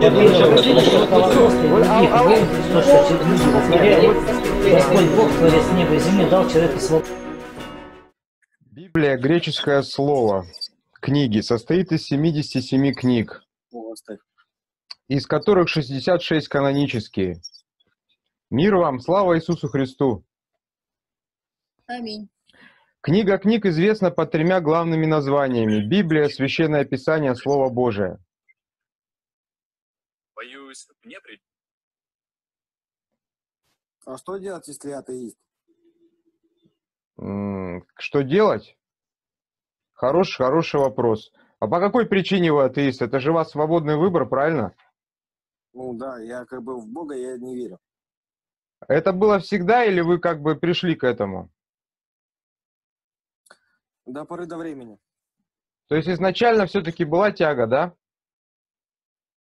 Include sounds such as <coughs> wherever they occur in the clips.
Я говорю, что последнее, что руководство других, вы, то, что люди повторяли, Господь Бог, Творец неба и земли, дал человеку свободу. Библия, греческое слово, книги, состоит из 77 книг, из которых 66 канонические. Мир вам, слава Иисусу Христу! Аминь. Книга книг известна под тремя главными названиями. Библия, Священное Писание, Слово Божие. Боюсь, мне при... А что делать, если я атеист? Что делать? Хороший, хороший вопрос. А по какой причине вы атеист? Это же у вас свободный выбор, правильно? Ну да, я как бы в Бога я не верю. Это было всегда или вы как бы пришли к этому? До поры до времени. То есть изначально все-таки была тяга, да?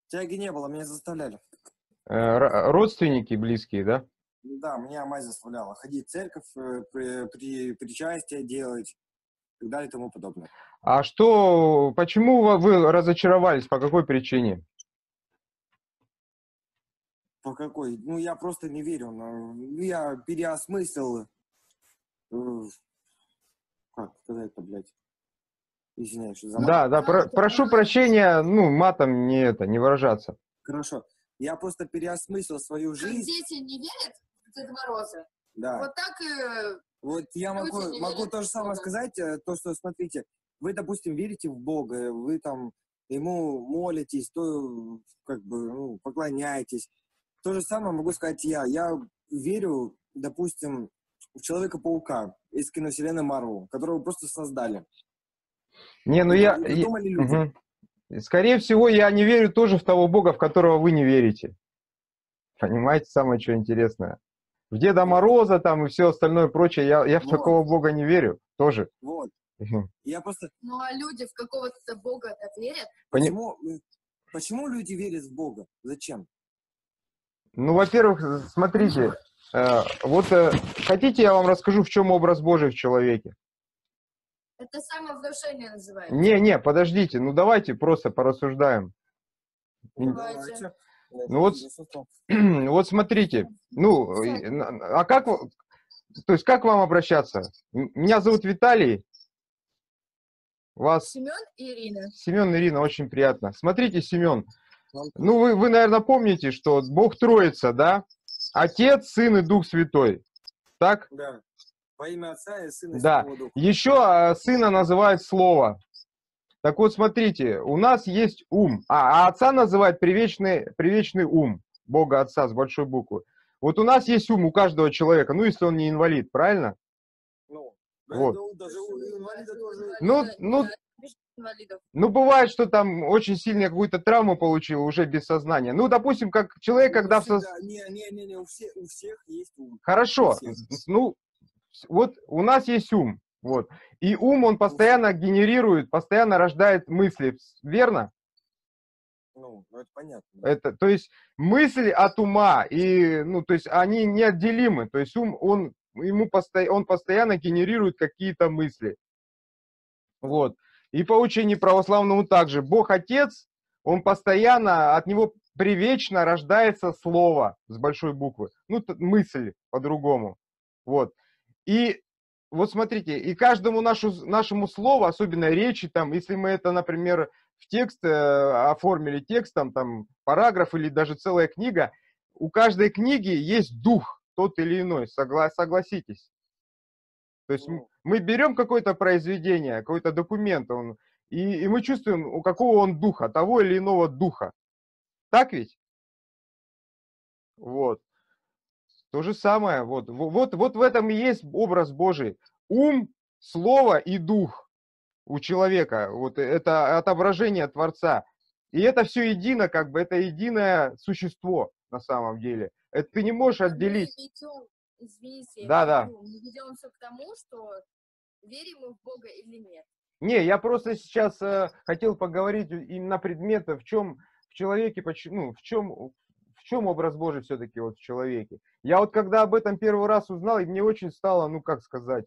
Тяги не было, меня заставляли. Э, Родственники близкие, да? Да, меня мать заставляла ходить в церковь, э, при, при- причастие делать и так далее и тому подобное. А что, почему вы- разочаровались, по какой причине? По какой? Ну, я просто не верю. Я переосмыслил... э, Как сказать-то, блядь? Извиняюсь, что за мат. Да, да, про- прошу прощения, ну, матом не это, не выражаться. Хорошо. Я просто переосмыслил свою Как жизнь. дети не верят в Деда Мороза, Да. вот так и Вот я могу, могу верят то же самое сказать, э, то, что, смотрите, вы, допустим, верите в Бога, вы там ему молитесь, то как бы ну, поклоняетесь. То же самое могу сказать я. Я верю, допустим, в Человека-паука из киновселенной Марвел, которого просто создали. Не, ну я... Я-. Мгм. Скорее всего, я не верю тоже в того Бога, в которого вы не верите. Понимаете, самое что интересное. В Деда Мороза там и все остальное прочее, я, я в Вот. такого Бога не верю тоже. Вот. Я просто... Ну а люди в какого-то бога верят. Почему, э, почему люди верят в Бога? Зачем? Ну, во-первых, смотрите, э, вот э, хотите, я вам расскажу, в чем образ Божий в человеке? Это самовнушение называется. Не, не, подождите, ну давайте просто порассуждаем. Ну, Давайте. Ну вот <clears throat> Вот смотрите, ну, и- а как, то есть как вам обращаться? Меня зовут Виталий, вас Семен и Ирина. Семен Ирина, очень приятно. Смотрите, Семен, ну вы, вы, наверное, помните, что Бог Троица, да? Отец, Сын и Дух Святой. Так? Да. Во имя Отца и Сына и Да. Еще а, Сына называют Слово. Так вот, смотрите, у нас есть ум, а, а Отца называют привечный, привечный ум, Бога Отца с большой буквы. Вот у нас есть ум у каждого человека, ну, если он не инвалид, правильно? Ну, Вот. это у- даже у инвалида тоже... Ну, ну, инвалидов. Ну, бывает, что там очень сильно какую-то травму получил уже без сознания. Ну, допустим, как человек, когда... сос- Всегда- Не, не, не, не, у всех, у всех есть ум. Хорошо, Всех. ну, вот у нас есть ум, вот. И ум, он постоянно генерирует, постоянно рождает мысли, верно? Ну, это понятно. Это, то есть мысли от ума, и, ну, то есть они неотделимы. То есть ум, он, ему посто, он постоянно генерирует какие-то мысли. Вот. И по учению православному также. Бог Отец, он постоянно, от него привечно рождается слово с большой буквы. Ну, мысль по-другому. Вот. И вот смотрите, и каждому нашу, нашему слову, особенно речи, там, если мы это, например, в текст э, оформили текстом, там, параграф или даже целая книга, у каждой книги есть дух, тот или иной, согла- согласитесь. То есть Ну, мы берем какое-то произведение, какой-то документ, он, и, и мы чувствуем, у какого он духа, того или иного духа. Так ведь? Вот. То же самое. Вот, Во- вот, вот в этом и есть образ Божий. Ум, слово и дух у человека. Вот это отображение Творца. И это все едино, как бы, это единое существо на самом деле. Это ты не можешь отделить. Мы ведем, извините, Да, да. мы ведемся к тому, что верим мы в Бога или нет. Не, я просто сейчас э, хотел поговорить именно предмет, в чем в человеке, поч- ну, в чем, чем образ Божий все-таки вот в человеке. Я вот когда об этом первый раз узнал, и мне очень стало, ну, как сказать,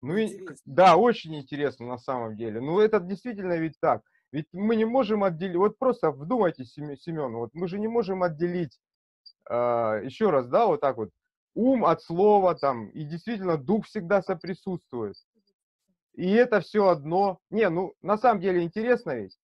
ну, и- Интересно. да, очень интересно на самом деле. Ну, это действительно ведь так. Ведь мы не можем отделить, вот просто вдумайтесь, Семен, вот мы же не можем отделить, а, еще раз, да, вот так вот, ум от слова там, и действительно дух всегда соприсутствует. И это все одно. Не, ну, на самом деле интересно ведь.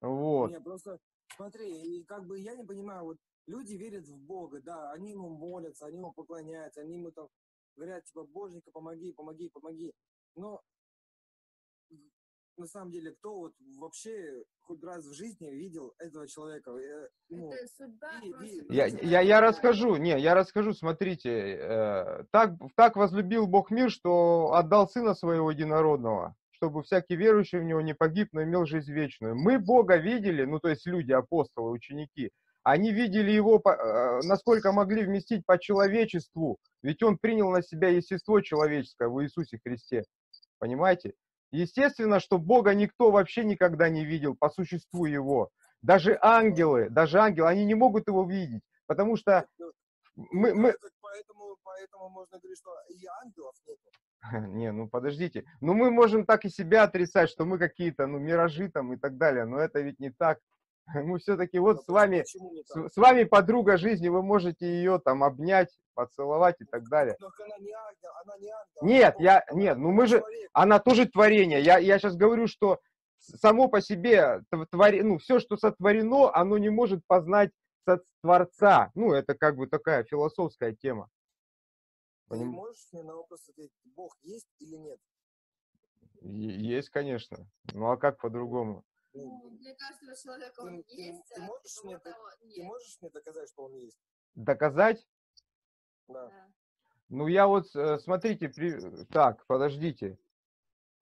Вот. Не, просто смотри, и как бы я не понимаю, вот люди верят в Бога, да, они ему молятся, они ему поклоняются, они ему там говорят, типа, Боженька, помоги, помоги, помоги. Но на самом деле, кто вот вообще хоть раз в жизни видел этого человека? Э, ну, Это судьба и- и- Я, я, я расскажу, не, я расскажу, смотрите, э, так, так возлюбил Бог мир, что отдал Сына Своего Единородного, чтобы всякий верующий в Него не погиб, но имел жизнь вечную. Мы Бога видели, ну то есть люди, апостолы, ученики, они видели Его, э, насколько могли вместить по человечеству, ведь Он принял на себя естество человеческое в Иисусе Христе, понимаете? Естественно, что Бога никто вообще никогда не видел по существу Его. Даже ангелы, даже ангелы, они не могут Его видеть, потому что мы, мы... Так Поэтому, поэтому можно говорить, что и ангелов нет. <laughs> Не, ну подождите. Ну мы можем так и себя отрицать, что мы какие-то, ну, миражи там и так далее, но это ведь не так. <laughs> Мы все-таки вот с вами, с, с вами подруга жизни, вы можете ее там обнять, поцеловать и так далее. Но она не ангел, она не ангел. Нет, я, нет, ну мы же, она тоже творение. Я, я сейчас говорю, что само по себе, тв- твори- ну, все, что сотворено, оно не может познать Творца. Ну, это как бы такая философская тема. Ты Поним- можешь мне на вопрос ответить, Бог есть или нет? Е- Есть, конечно. Ну, а как по-другому? Ну, Для каждого человека он Ты- ты- есть, ты а можешь у мне Ты нет. можешь мне доказать, что он есть? Доказать? Да. Да. Ну, я вот, э, смотрите, при- так, подождите.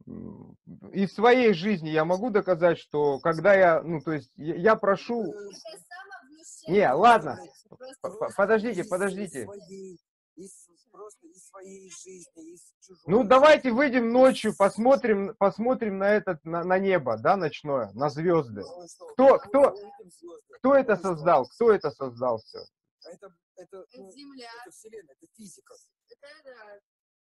М, Из своей жизни я могу доказать, что когда я, ну, то есть, я я прошу... Не, ладно. Подождите, <laughs> подождите. Из своей, из, просто из своей жизни, из чужой. Ну, давайте выйдем ночью, посмотрим, посмотрим на этот, на, на небо, да, ночное, на звезды. Ну что? Кто- кто-. Кто это Ну создал? Кто это создал все? Это, это, ну, Земля. это вселенная, это физика. Это, да.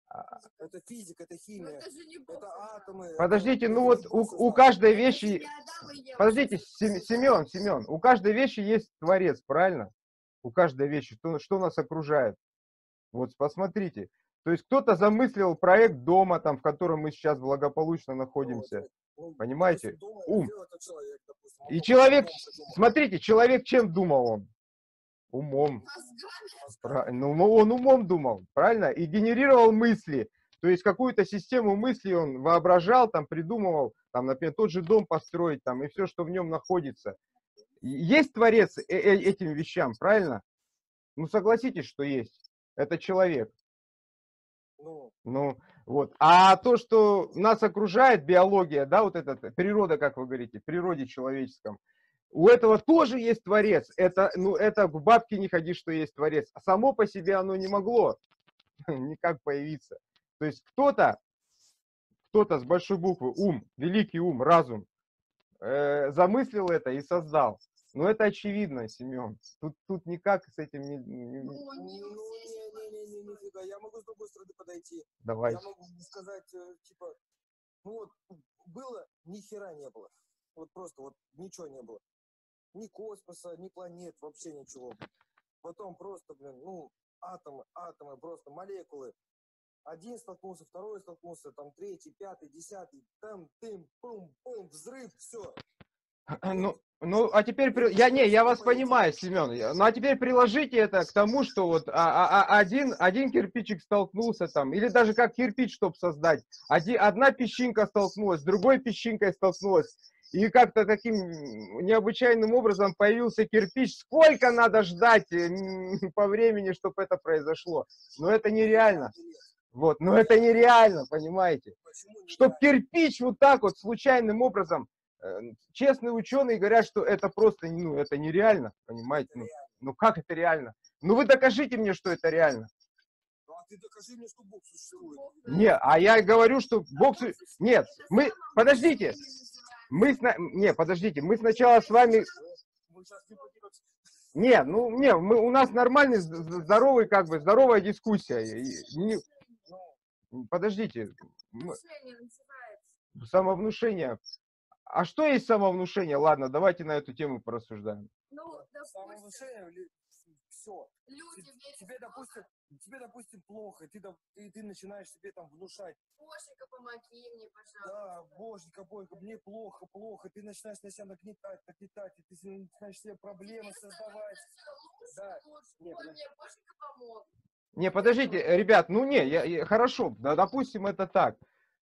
А, Это физика, это химия, это же не Бог это атомы. это- Подождите, ну это вот не у, у каждой Это вещи... Подождите. Семен, Семен, у каждой вещи есть творец, правильно? У каждой вещи, что, что нас окружает. Вот посмотрите. То есть кто-то замыслил проект дома, там, в котором мы сейчас благополучно находимся. Понимаете? Ум. И человек, смотрите, человек чем думал он? Умом. Ну, ну, он умом думал, правильно? И генерировал мысли. То есть какую-то систему мыслей он воображал, там придумывал, там, например, тот же дом построить, там, и все, что в нем находится. Есть творец э- э- этим вещам, правильно? Ну, согласитесь, что есть. Это человек. Ну, Ну, вот. А то, что нас окружает, биология, да, вот эта природа, как вы говорите, в природе человеческом, у этого тоже есть творец. Это, ну, это в бабке не ходи, что есть творец. А само по себе оно не могло <laughs> никак появиться. То есть кто-то, кто-то с большой буквы, ум, великий ум, разум, э, замыслил это и создал. Но это очевидно, Семен. Тут, тут никак с этим не... не- Ну, не у не, не, нифига. Я могу с другой стороны подойти. Давайте. Я могу сказать, э, типа, ну вот было, ни хера не было. Вот просто вот ничего не было. Ни космоса, ни планет, вообще ничего. Потом просто, блин, ну, атомы, атомы, просто молекулы. Один столкнулся, второй столкнулся, там третий, пятый, десятый, там, тым, пум, пум, взрыв, все. <clears throat> Ну, ну, а теперь, я не, я вас понимаю, Семен. Ну, а теперь приложите это к тому, что вот а- а- а- один, один кирпичик столкнулся там, или даже как кирпич, чтобы создать. Оди- одна песчинка столкнулась, с другой песчинкой столкнулась. И как-то таким необычайным образом появился кирпич. Сколько надо ждать э, <laughs> по времени, чтобы это произошло? Но это нереально. Вот, но это нереально, понимаете? Почему Чтоб нереально? кирпич вот так вот случайным образом, честные ученые говорят, что это просто, ну, это нереально, понимаете? Это Ну, реально. ну как это реально? Ну вы докажите мне, что это реально. Ну, а ты докажи мне, что Бог существует. Бог, да. Не, а я говорю, что Бог... су- существует. Нет, мы... Подождите, мы... сна- Не, подождите, мы сначала с вами... Мы сейчас не пойдем. Не, ну, не, мы, у нас нормальный, здоровый, как бы, здоровая дискуссия. Не- Подождите, мы-. Самовнушение. А что есть самовнушение? Ладно, давайте на эту тему порассуждаем. Ну, допустим, Самовнушение, все. люди верят Тебе, Бога, допустим, тебе, допустим, плохо, ты, доп- ты, ты начинаешь себе там внушать, Боженька, помоги мне, пожалуйста. да, боженька, бойка, мне плохо, плохо, ты начинаешь на себя нагнетать, нагнетать, и ты начинаешь себе проблемы Тебе создавать. становится Да. лучше, лучше. Нет, Ой, мне Боженька помог. Не, подождите, ребят, ну не, я, я- хорошо, да, допустим, это так.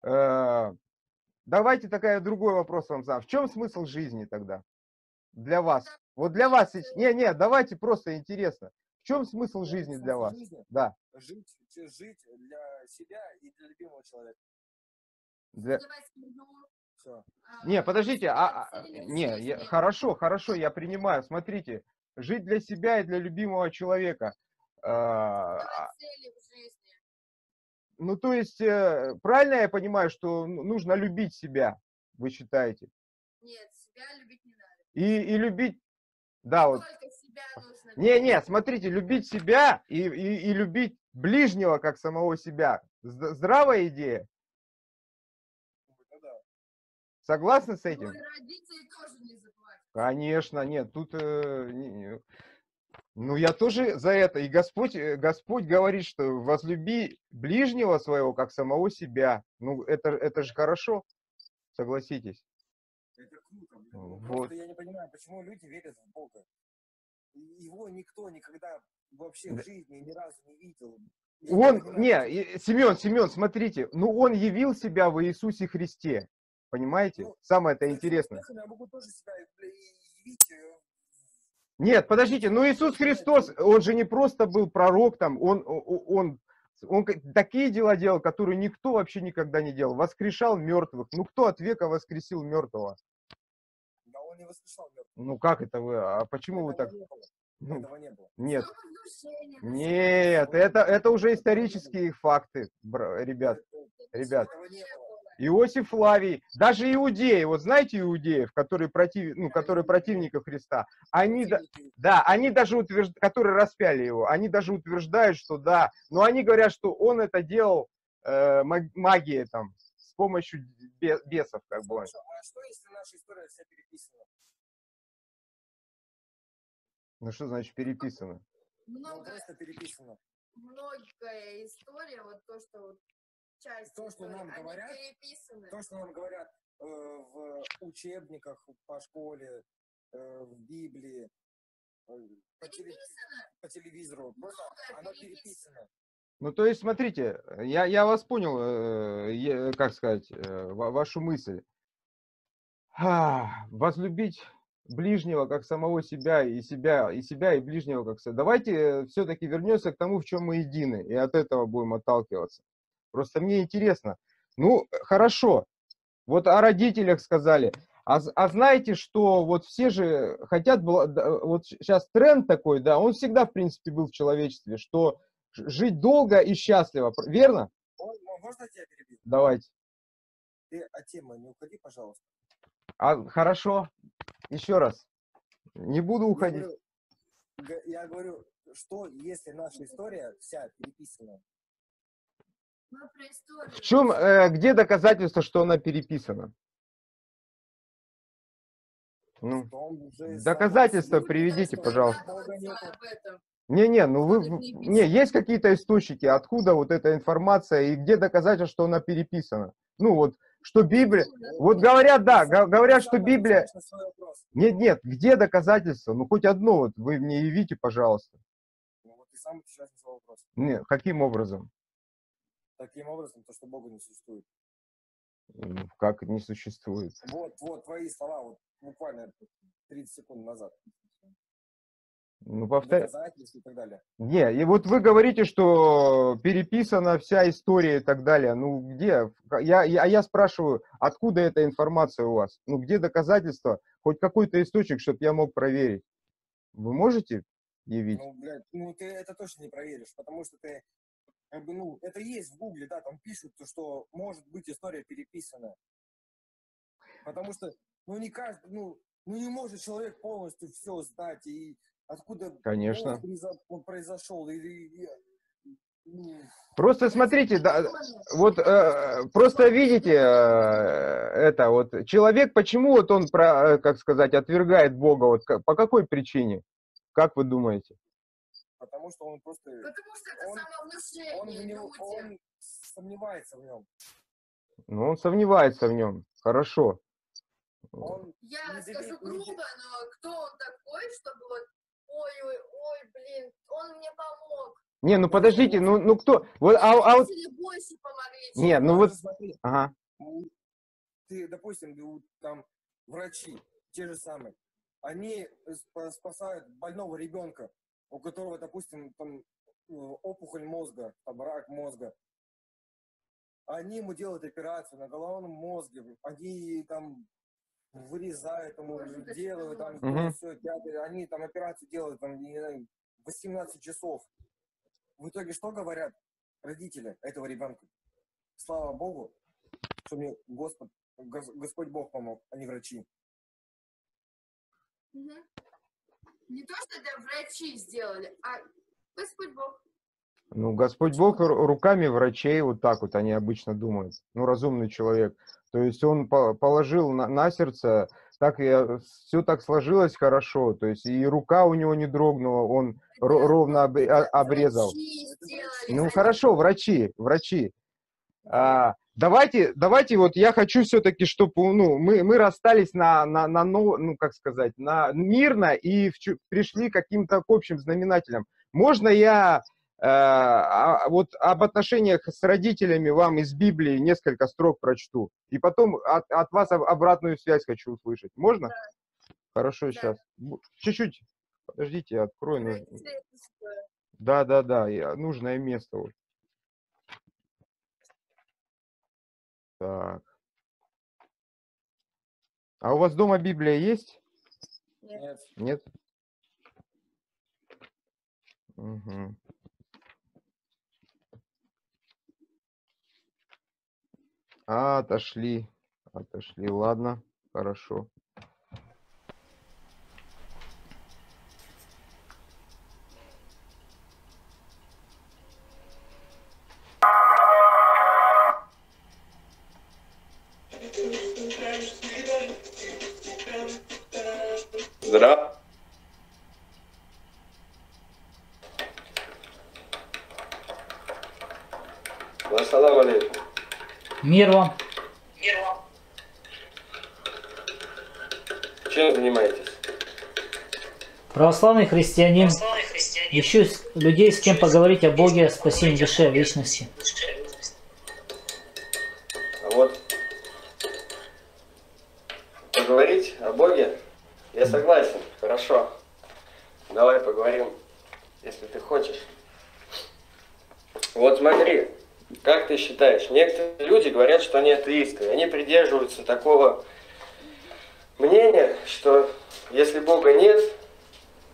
Э, давайте такая другой вопрос вам задам. В чем смысл жизни тогда для вас? Вот для вас, не, не, давайте просто интересно. В чем смысл жизни для вас? жизни Да, жить, жить для себя и для любимого человека. для... Все. а, Не, подождите, а, а, цели не, я- хорошо, хорошо, я принимаю. Смотрите, жить для себя и для любимого человека. Э, ну, то есть, э, правильно я понимаю, что ну, нужно любить себя, вы считаете? Нет, себя любить не надо. И, и любить, да, вот. Только себя нужно Не, любить. не, смотрите, любить себя и, и, и любить ближнего как самого себя. Здравая идея. Согласны с этим? Конечно, нет, тут, э, не- не. Ну я тоже за это. И Господь, э, Господь говорит, что возлюби ближнего своего как самого себя. Ну это, это же хорошо, согласитесь. Это круто. Ну, вот. Просто я не понимаю, почему люди верят в Бога. Его никто никогда вообще в жизни ни разу не видел. Я Он, не, Семен, Семен, смотрите, ну он явил себя в Иисусе Христе. Понимаете? Ну, Самое-то интересное. Я могу тоже себя явить. Нет, подождите, ну Иисус Христос, он же не просто был пророк там, он, он, он ка- такие дела делал, которые никто вообще никогда не делал. Воскрешал мертвых. Ну кто от века воскресил мертвого? Да он не воскрешал мертвых. Ну как это вы? А почему вы Этого так? не было. Ну, Этого не было. нет, нет, это, это уже исторические факты, ребят. Ребят. Этого не было. Иосиф Флавий, даже иудеи, вот знаете иудеев, которые, против, ну, которые противников Христа, они, да- они даже утверждают, которые распяли его, они даже утверждают, что да, но они говорят, что он это делал э, маг- магией там, с помощью бе- бесов, как бы. А что, если наша история вся переписана? Ну что значит переписано? Ну, много, просто переписана. многое история, вот то, что вот часть То, что нам они говорят, переписаны. То, что нам говорят э, в учебниках по школе, э, в Библии, э, по, теле- Переписано. по телевизору, просто оно переписано. Ну то есть, смотрите, я, я вас понял, э, как сказать, э, ва- вашу мысль. А, возлюбить ближнего как самого себя и себя и себя и ближнего как себя. Давайте все-таки вернемся к тому, в чем мы едины, и от этого будем отталкиваться. Просто мне интересно. Ну, хорошо. Вот о родителях сказали. А, а знаете, что вот все же хотят, вот сейчас тренд такой, да, он всегда, в принципе, был в человечестве, что жить долго и счастливо, верно? Можно тебя перебить? Давайте. Ты от темы не уходи, пожалуйста. А, хорошо. Еще раз. Не буду Я уходить. говорю, г- Я говорю, что если наша история вся переписана? В чем, э, где доказательство, что она переписана? Ну, доказательства приведите, пожалуйста. этом. Не-не, ну вы, не, есть какие-то источники, откуда вот эта информация и где доказательство, что она переписана? Ну вот, что Библия, вот говорят, да, говорят, что Библия, нет, нет, где доказательства? Ну хоть одно вот вы мне явите, пожалуйста. Ну, вот ты сам отвечаешь на свой вопрос. Нет, каким образом? Таким образом, то, что Бога не существует. Как не существует? Вот, вот твои слова, вот буквально 30 секунд назад. Ну. Доказательства и так далее. Не, и вот вы говорите, что переписана вся история и так далее. Ну, где? Я, я, а я спрашиваю, откуда эта информация у вас? Ну, где доказательства? Хоть какой-то источник, чтобы я мог проверить. Вы можете явить? Ну, блядь, ну ты это точно не проверишь, потому что ты, как бы, ну, это есть в Гугле, да, там пишут, то, что может быть история переписана. Потому что, ну, не каждый, ну, ну, не может человек полностью все знать, и откуда Конечно. Он произошел, и, и- и Просто смотрите, да, вот э, просто видите э, это вот человек, почему вот он про, э, как сказать, отвергает Бога, вот как- по какой причине? Как вы думаете? Потому что он просто... Потому что это Он- Он, в самовнушение него, он сомневается в нем. Ну, он сомневается в нем. Хорошо. Он Я не скажу не грубо, но кто он такой, чтобы вот, ой, ой, ой, блин, он мне помог. Не, ну подождите, ну, ну кто? Вот, а, а вот, больше помогли, не, ну вот, смотри, ага. ты, допустим, там врачи, те же самые, они спа- спасают больного ребенка, у которого, допустим, там э, опухоль мозга, там рак мозга. Они ему делают операцию на головном мозге, они там вырезают ему, делают там. Мгм. все, они там операцию делают там, не знаю, 18 часов. В итоге что говорят родители этого ребенка? Слава Богу, что мне Господь, Гос- Господь Бог помог, а не врачи. Мгм. Не то, что это врачи сделали, а Господь Бог. Ну, Господь Бог ру- руками врачей, вот так вот они обычно думают. Ну, разумный человек. То есть он по- положил на, на сердце, так и все так сложилось хорошо. То есть и рука у него не дрогнула, он Это- ровно обре- а- обрезал. врачи сделали, Ну, хорошо, врачи, врачи. А, давайте, давайте, вот я хочу все-таки, чтобы ну, мы, мы расстались на, на, на, ну, как сказать, на мирно и в пришли к каким-то к общим знаменателям. Можно я э, а- вот об отношениях с родителями вам из Библии несколько строк прочту, и потом от, от вас об- обратную связь хочу услышать. Можно? Хорошо, Да. сейчас. Чуть-чуть. Подождите, я открою. Да, да, да, нужное место. Вот. Так. А у вас дома Библия есть? Нет. Нет? Мгм. А, отошли. Отошли. Ладно, хорошо. Мир вам. Чем занимаетесь? Православный христианин. Ищу с- людей, с кем поговорить о Боге, о спасении души, о вечности. А вот поговорить о Боге, я согласен, хорошо. Давай поговорим, если ты хочешь. Вот смотри, как ты считаешь, некоторые люди говорят, что они атеисты, они придерживаются такого мнения, что если Бога нет,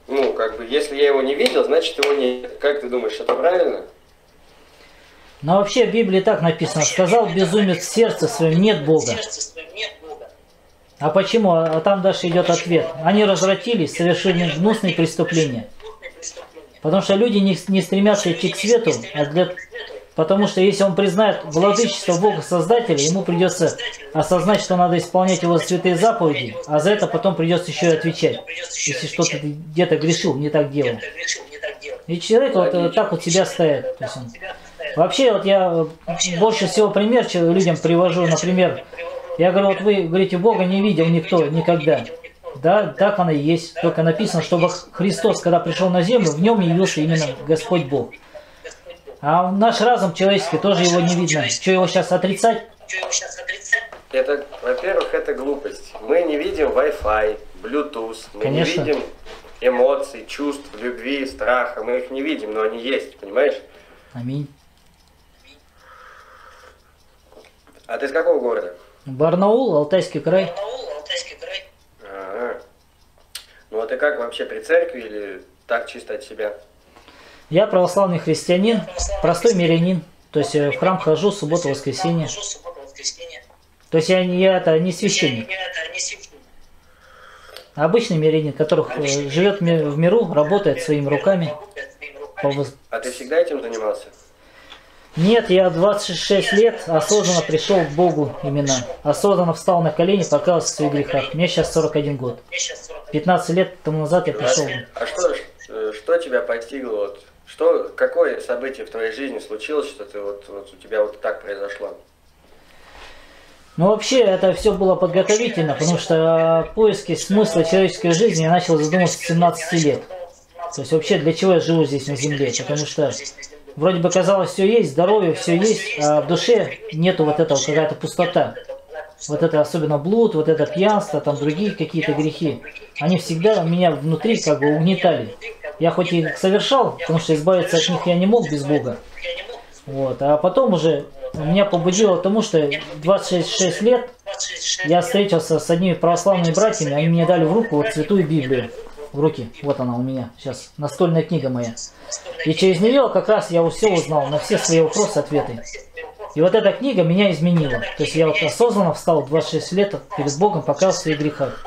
ну, как бы, если я его не видел, значит его нет. Как ты думаешь, это правильно? Но вообще в Библии так написано. Сказал безумец в сердце своем, нет Бога. А почему? А там дальше идет ответ. Они развратились, совершили гнусные преступления. Потому что люди не, не стремятся идти к свету, а для... потому что если он признает владычество Бога Создателя, ему придется осознать, что надо исполнять его святые заповеди, а за это потом придется еще и отвечать, если что-то где-то грешил, не так делал. И человек вот так вот себя ставит. То есть он- Вообще, вот я э, больше всего пример людям привожу, например, я говорю, вот вы говорите, Бога не видел никто никогда. Да, так оно и есть. Только написано, что Христос, когда пришел на землю, в нем явился именно Господь Бог. А наш разум человеческий тоже его не видно. Что его сейчас отрицать? Это, во-первых, это глупость. Мы не видим Wi-Fi, Bluetooth, мы Конечно. не видим эмоций, чувств, любви, страха. Мы их не видим, но они есть, понимаешь? Аминь. А ты из какого города? Барнаул, Алтайский край. Ага. Ну а ты как вообще при церкви или так чисто от себя? Я православный христианин, простой мирянин. То есть э, в храм хожу субботу, воскресенье. То есть я, не- я это не священник. Обычный мирянин, который э, живет в миру, работает своими руками. А ты всегда этим занимался? Нет, я 26 лет осознанно пришел к Богу именно. Осознанно встал на колени, покаялся в своих грехах. Мне сейчас 41 год. 15 лет тому назад я пришел. А что, ж- что тебя постигло? Вот, что, какое событие в твоей жизни случилось, что ты вот, вот у тебя вот так произошло? Ну вообще это все было подготовительно, потому что о поиске смысла человеческой жизни я начал задумываться с 17 лет. То есть вообще для чего я живу здесь на земле? Потому что вроде бы казалось все есть, здоровье, все есть, а в душе нету вот этого, какая-то пустота. Вот это особенно блуд, вот это пьянство, там другие какие-то грехи. Они всегда меня внутри как бы угнетали. Я хоть их совершал, потому что избавиться от них я не мог без Бога. Вот. А потом уже меня побудило тому, что 26 лет я встретился с одними православными братьями, они мне дали в руку вот святую Библию. В руки. Вот она у меня сейчас. Настольная книга моя. И через нее как раз я все узнал, на все свои вопросы ответы. И вот эта книга меня изменила. То есть я вот осознанно встал в 26 лет перед Богом, покаял в своих грехах.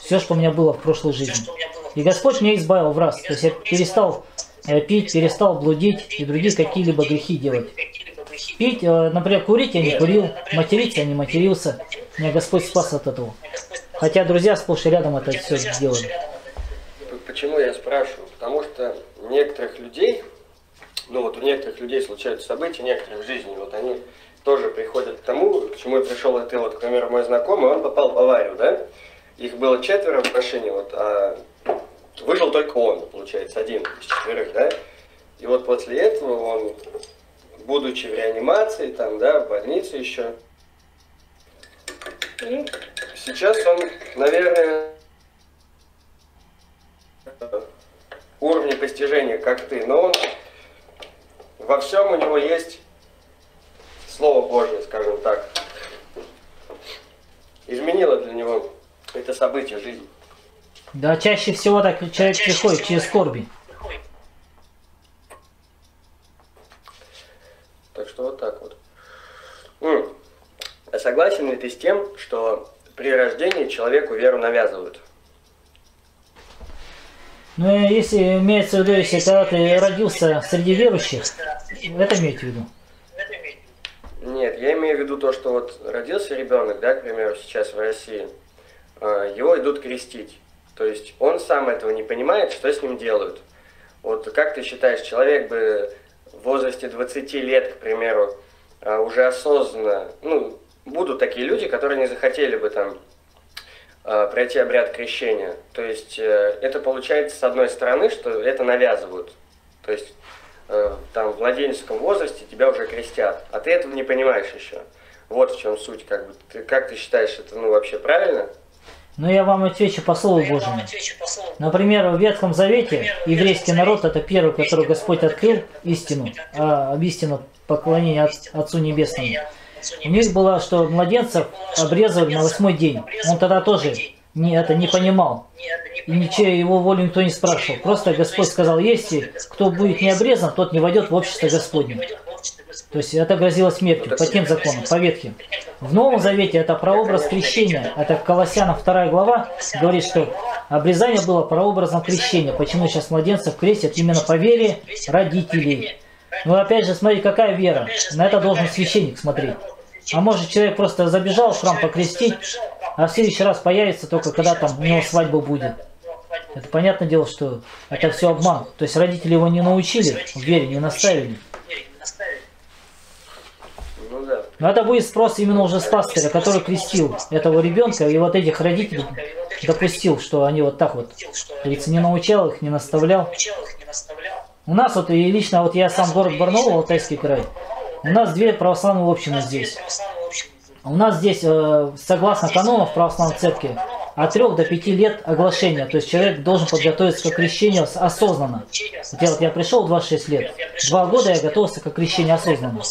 Все, что у меня было в прошлой жизни. И Господь меня избавил в раз. То есть я перестал э, пить, перестал блудить и другие какие-либо грехи делать. Пить, э, например, курить я не курил, материться я не матерился. Меня Господь спас от этого. Хотя друзья сплошь и рядом это все делали. П- Почему я спрашиваю? Потому что некоторых людей, ну вот у некоторых людей случаются события, некоторых в жизни, вот они тоже приходят к тому, к чему я пришел, это вот, к примеру, мой знакомый, он попал в аварию, да? Их было четверо в машине, вот, а выжил только он, получается, один из четверых, да? И вот после этого он, будучи в реанимации, там, да, в больнице еще, и сейчас он, наверное, уровне постижения, как ты, но он во всем у него есть Слово Божье, скажем так. Изменило для него это событие жизни. Да, чаще всего так человек приходит через скорби. Так что вот так вот. М. А согласен ли ты с тем, что при рождении человеку веру навязывают? Ну, э, если имеется в виду, если когда ты родился среди верующих, это имеете в виду? Нет, я имею в виду то, что вот родился ребенок, да, к примеру, сейчас в России, его идут крестить. То есть он сам этого не понимает, что с ним делают. Вот как ты считаешь, человек бы в возрасте 20 лет, к примеру, а, уже осознанно, ну, будут такие люди, которые не захотели бы там а, пройти обряд крещения. То есть э, это получается с одной стороны, что это навязывают. То есть э, там в младенческом возрасте тебя уже крестят, а ты этого не понимаешь еще. Вот в чем суть, как бы. Ты, как ты считаешь, это ну вообще правильно? Ну, я вам отвечу по Слову Божьему. Например, в Ветхом Завете еврейский народ это первый, который Господь открыл истину, а, об истину поклонения От- Отцу Небесному. У них было, что младенцев обрезывали на восьмой день. Он тогда тоже не, это не понимал. И ничего его волю никто не спрашивал. Просто Господь сказал, если кто будет не обрезан, тот не войдет в общество Господне. То есть это грозило смертью по тем законам, по ветхим. В Новом Завете это прообраз крещения. Это Колоссянам 2 глава говорит, что обрезание было прообразом крещения. Почему сейчас младенцев крестят именно по вере родителей. Ну опять же, смотри, какая вера. На это должен священник смотреть. А может человек просто забежал в храм покрестить, а в следующий раз появится только когда там у него свадьба будет. Это понятное дело, что это все обман. То есть родители его не научили, в вере не наставили. Ну да. Но это будет спрос именно уже с пастыря, который крестил этого ребенка и вот этих родителей допустил, что они вот так вот, говорится, не научал их, не наставлял. У нас вот и лично, вот я сам город Барнаул, Алтайский край, у нас две православные общины здесь. У нас здесь, э, согласно канонов православной церкви, от 3 до 5 лет оглашения. То есть человек должен подготовиться к крещению осознанно. Вот я, вот я пришел в 26 лет, два года я готовился к крещению осознанно.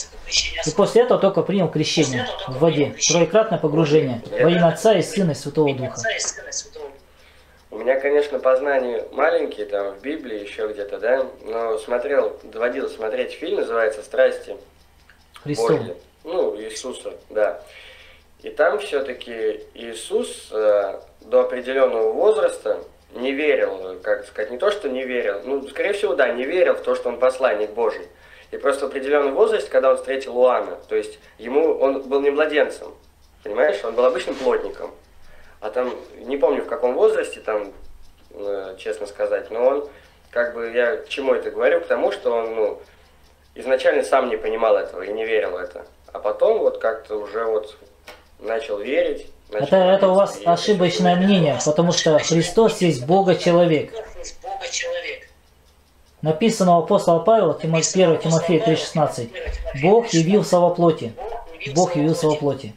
И после этого только принял крещение в воде. Троекратное погружение во имя Отца и Сына и Святого Духа. У меня, конечно, познания маленькие, там, в Библии, еще где-то, да, но смотрел, доводилось смотреть фильм, называется «Страсти Христом. Божьи». Ну, Иисуса, да. И там все-таки Иисус э, до определенного возраста не верил, как сказать, не то, что не верил, ну, скорее всего, да, не верил в то, что он посланник Божий. И просто в определенный возраст, когда он встретил Луана, то есть ему он был не младенцем, понимаешь, он был обычным плотником. А там, не помню в каком возрасте, там, э, честно сказать, но он, как бы, я к чему это говорю, потому что он, ну, изначально сам не понимал этого и не верил в это. А потом вот как-то уже вот начал верить. Начал Это, это у вас ошибочное мнение, потому что Христос есть Бога-человек. Написано у апостола Павла, Тимо- 1 Тимофея 3,16. Бог явился во плоти. Бог явился во плоти.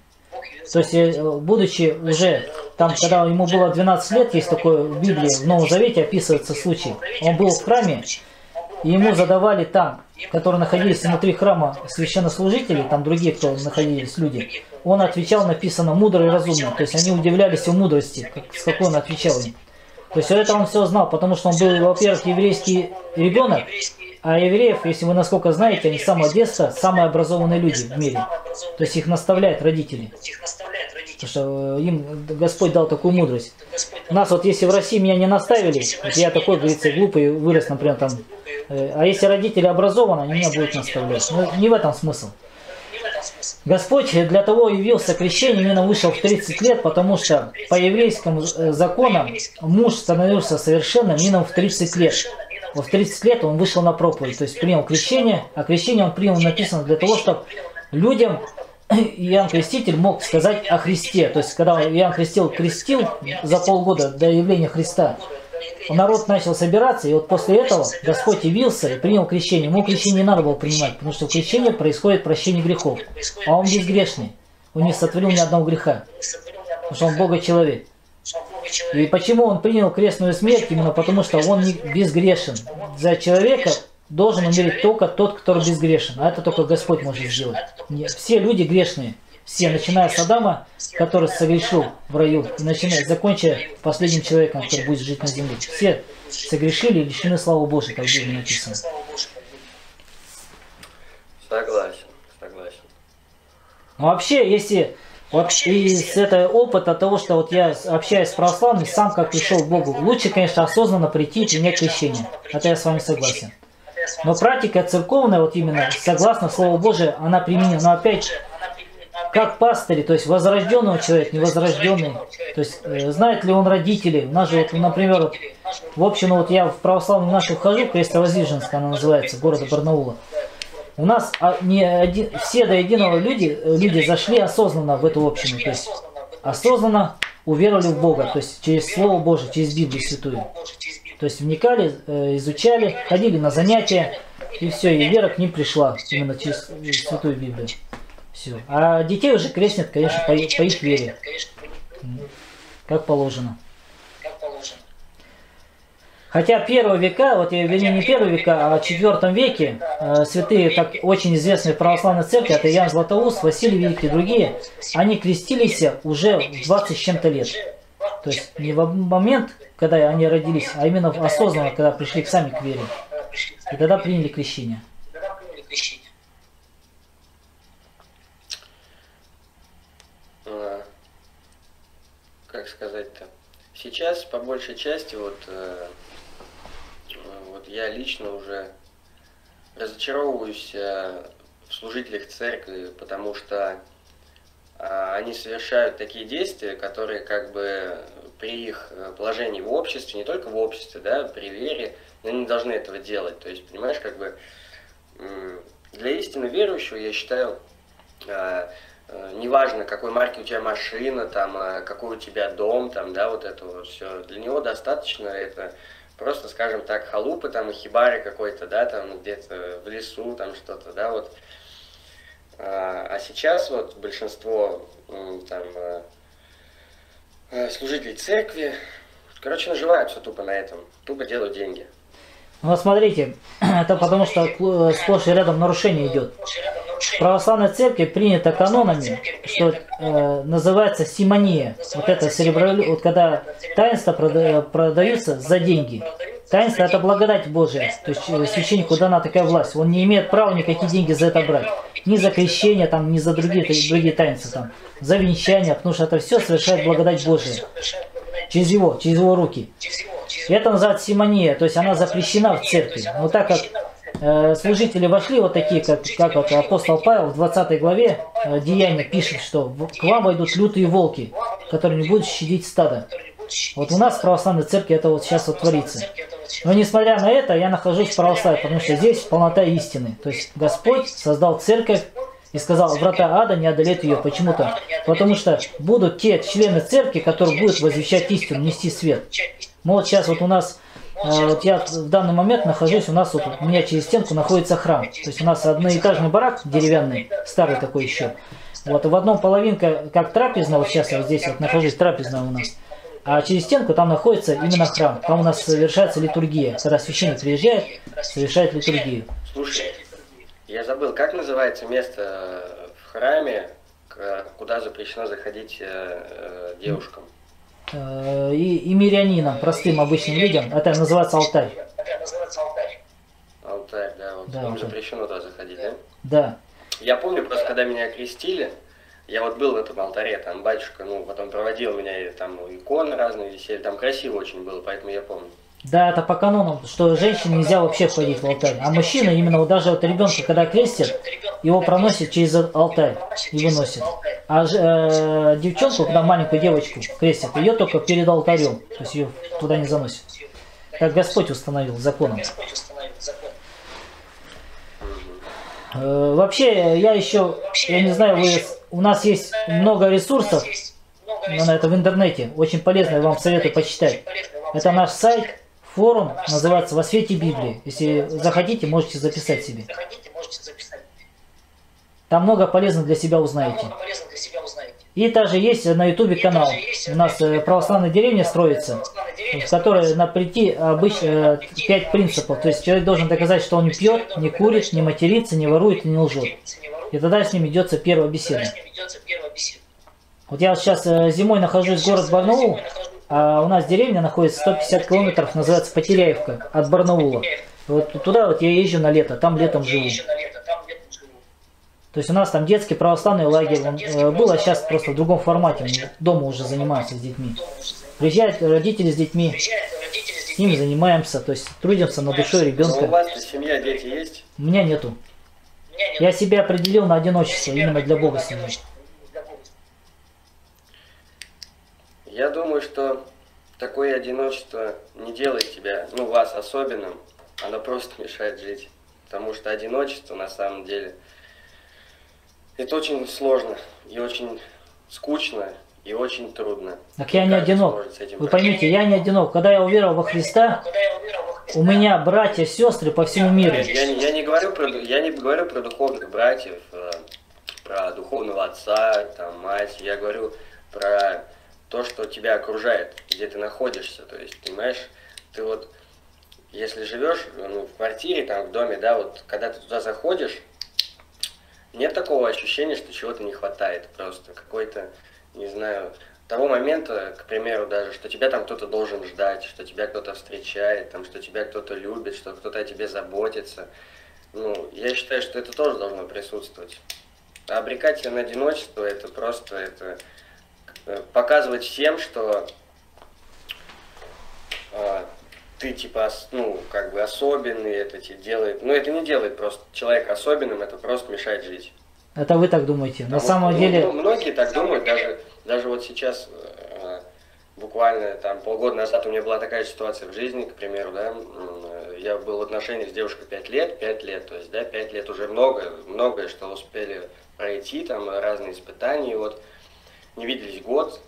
То есть, э, будучи уже там, когда ему было 12 лет, есть такое в Библии, в Новом Завете описывается случай. Он был в храме, и ему задавали там, которые находились внутри храма священнослужители, там другие, кто находились люди, он отвечал, написано, мудро и разумно. То есть они удивлялись его мудрости, как, с какой он отвечал им. То есть это он все знал, потому что он был, во-первых, еврейский ребенок, а евреев, если вы насколько знаете, они с самого детства самые образованные люди в мире. То есть их наставляют родители. Потому что э, им Господь дал такую мудрость. Нас вот если в России меня не наставили, я такой, говорится, глупый, вырос, например, там. э, А если родители образованы, они меня будут наставлять. Но не в этом смысл. Господь для того явился крещение, именно вышел в 30 лет, потому что по еврейскому э, законам муж становился совершенным именно в 30 лет. Вот в 30 лет он вышел на проповедь, то есть принял крещение, а крещение он принял написано для того, чтобы людям <coughs> Иоанн Креститель мог сказать о Христе. То есть, когда Иоанн Крестил крестил за полгода до явления Христа, народ начал собираться, и вот после этого Господь явился и принял крещение. Ему крещение не надо было принимать, потому что в крещении происходит прощение грехов. А он безгрешный. Он не сотворил ни одного греха, потому что он Бога-человек. И почему он принял крестную смерть? Именно потому, что он безгрешен. За человека должен умереть только тот, кто безгрешен. А это только Господь может сделать. Не- Все люди грешные. Все, начиная с Адама, который согрешил в раю, и начиная, закончая последним человеком, который будет жить на земле. Все согрешили и лишены славы Божьей, как в Библии написано. Согласен, согласен. Но вообще, если вот из этого опыта того, что вот я общаюсь с православными, сам как пришел к Богу, лучше, конечно, осознанно прийти и принять крещение. Это я с вами согласен. Но практика церковная, вот именно, согласно Слову Божию, она применима. Но опять, как пастыри, то есть возрожденного человека, невозрожденный, то есть э, знает ли он родителей. У нас же, вот, например, вот, в общем, вот я в православную нашу вхожу, Крестовоздвиженская она называется, города Барнаула. У нас а, не один, все до единого люди, э, люди зашли осознанно в эту общину, то есть осознанно уверовали в Бога, то есть через Слово Божие, через Библию Святую. То есть вникали, э, изучали, ходили на занятия, и все, и вера к ним пришла именно через Святую Библию. Все. А детей уже крестят, конечно, по, по их вере, как положено. Хотя первые века, вот я вернее не первые века, а в четвертом веке э, святые, так очень известные православные церкви, это Ян Златоуст, Василий Великий и другие, они крестились уже в 20 с чем-то лет. То есть не в момент, когда они родились, а именно осознанно, когда пришли сами к вере. И тогда приняли крещение. А, как сказать-то? Сейчас, по большей части, вот, э, э, вот я лично уже разочаровываюсь э, в служителях церкви, потому что они совершают такие действия, которые как бы при их э, положении в обществе, не только в обществе, да, при вере, они не должны этого делать. То есть, понимаешь, как бы для истинно верующего, я считаю, а, э, неважно, какой марки у тебя машина, там, а, какой у тебя дом, там, да, вот это вот все. Для него достаточно это просто, скажем так, халупы там хибары какой-то, да, там где-то в лесу, там что-то, да, вот. А, а сейчас вот большинство там э, э, служителей церкви, короче, наживаются тупо на этом, тупо делают деньги. Ну вот смотрите, <clears throat> это потому что э, сплошь и рядом нарушение идет. В православной церкви принято канонами, что э, называется симония. Вот это серебро, вот когда таинства прода- продаются за деньги. Таинство это благодать Божия. То есть э, священнику дана такая власть. Он не имеет права никакие деньги за это брать. Ни за крещение, там, ни за другие, другие таинства, там, за венчание, потому что это все совершает благодать Божия. Через его, через его руки. И это называется симония, то есть она запрещена в церкви. Но так как э, служители вошли, вот такие, как, как вот апостол Павел в 20 главе э, Деяния пишет, что к вам войдут лютые волки, которые не будут щадить стадо. Вот у нас в православной церкви это вот сейчас вот творится. Но несмотря на это, я нахожусь в православии, потому что здесь полнота истины. То есть Господь создал церковь и сказал, врата ада не одолеют ее. Почему-то? Потому что будут те члены церкви, которые будут возвещать истину, нести свет. Мы вот сейчас вот у нас, э, вот я в данный момент нахожусь, у нас вот у меня через стенку находится храм. То есть у нас одноэтажный барак деревянный, старый такой еще. Вот и в одном половинка, как трапезная, вот сейчас я вот здесь вот нахожусь, трапезная у нас. А через стенку там находится именно храм. Там у нас совершается литургия. Когда священник приезжает, совершает литургию. Слушай, я забыл, как называется место э, в храме, куда запрещено заходить э, э, девушкам? И, и мирянинам, простым обычным людям, это называется алтарь. Алтарь, да, вот Да, им алтарь. запрещено туда заходить, да? Да. Я помню, просто когда меня крестили, я вот был на этом алтаре, там батюшка, ну, потом проводил меня, и там иконы разные висели, там красиво очень было, поэтому я помню. Да, это по канонам, что женщине нельзя вообще входить в алтарь. А мужчина, именно вот даже вот ребенка, когда крестят, его проносят через алтарь и выносят. А э, девчонку, когда маленькую девочку крестят, ее только перед алтарем. То есть ее туда не заносят. Как Господь установил законом. Э, Вообще, я еще, я не знаю, вы, у нас есть много ресурсов на это в интернете. Очень полезно, я вам советую почитать. Это наш сайт, форум, называется «Во свете Библии». Если захотите, можете записать себе. Там много полезного для себя узнаете. И также есть на ютубе канал. У нас э, православная деревня строится, в которой на прийти обычно пять принципов. То есть человек должен доказать, что он не пьет, не курит, не матерится, не ворует и не лжет. И тогда с ним ведется первая беседа. Вот я сейчас э, зимой нахожусь в город Барнаул, а у нас деревня находится 150 километров, называется Потеряевка, от Барнаула. Вот туда вот я езжу на лето, там летом живу. То есть у нас там детский православный лагерь он, э, был, а сейчас просто в другом формате. Дома уже занимаемся с детьми. Приезжают родители с детьми, с ними занимаемся, то есть трудимся над душой Но у ребенка. вас семья, дети есть? У меня нету. Я себя определил на одиночество, именно для Бога семьи. Я думаю, что такое одиночество не делает тебя, ну, вас особенным, оно просто мешает жить. Потому что одиночество, на самом деле, это очень сложно и очень скучно и очень трудно. Так я не одинок. Вы поймите, я не одинок. Когда я уверовал во Христа, у меня братья, сестры по всему миру. Я, я не говорю про, я не говорю про духовных братьев, э, про духовного отца, там, мать. Я говорю про то, что тебя окружает, где ты находишься. То есть, понимаешь, ты вот, если живешь ну, в квартире, там, в доме, да, вот, когда ты туда заходишь, нет такого ощущения, что чего-то не хватает. Просто какой-то, не знаю, того момента, к примеру, даже, что тебя там кто-то должен ждать, что тебя кто-то встречает, там, что тебя кто-то любит, что кто-то о тебе заботится. Ну, я считаю, что это тоже должно присутствовать. А обрекать себя на одиночество, это просто, это э, показывать всем, что а, ты типа, ну, как бы особенный, это тебе делает, ну, это не делает просто человека особенным, это просто мешает жить. Это вы так думаете. На Потому самом что, ну, деле, ну, многие так думают, даже, даже вот сейчас, э, буквально там полгода назад у меня была такая ситуация в жизни, к примеру, да, я был в отношениях с девушкой 5 лет, 5 лет, то есть, да, 5 лет уже много, многое, что успели пройти, там, разные испытания, и вот не виделись год,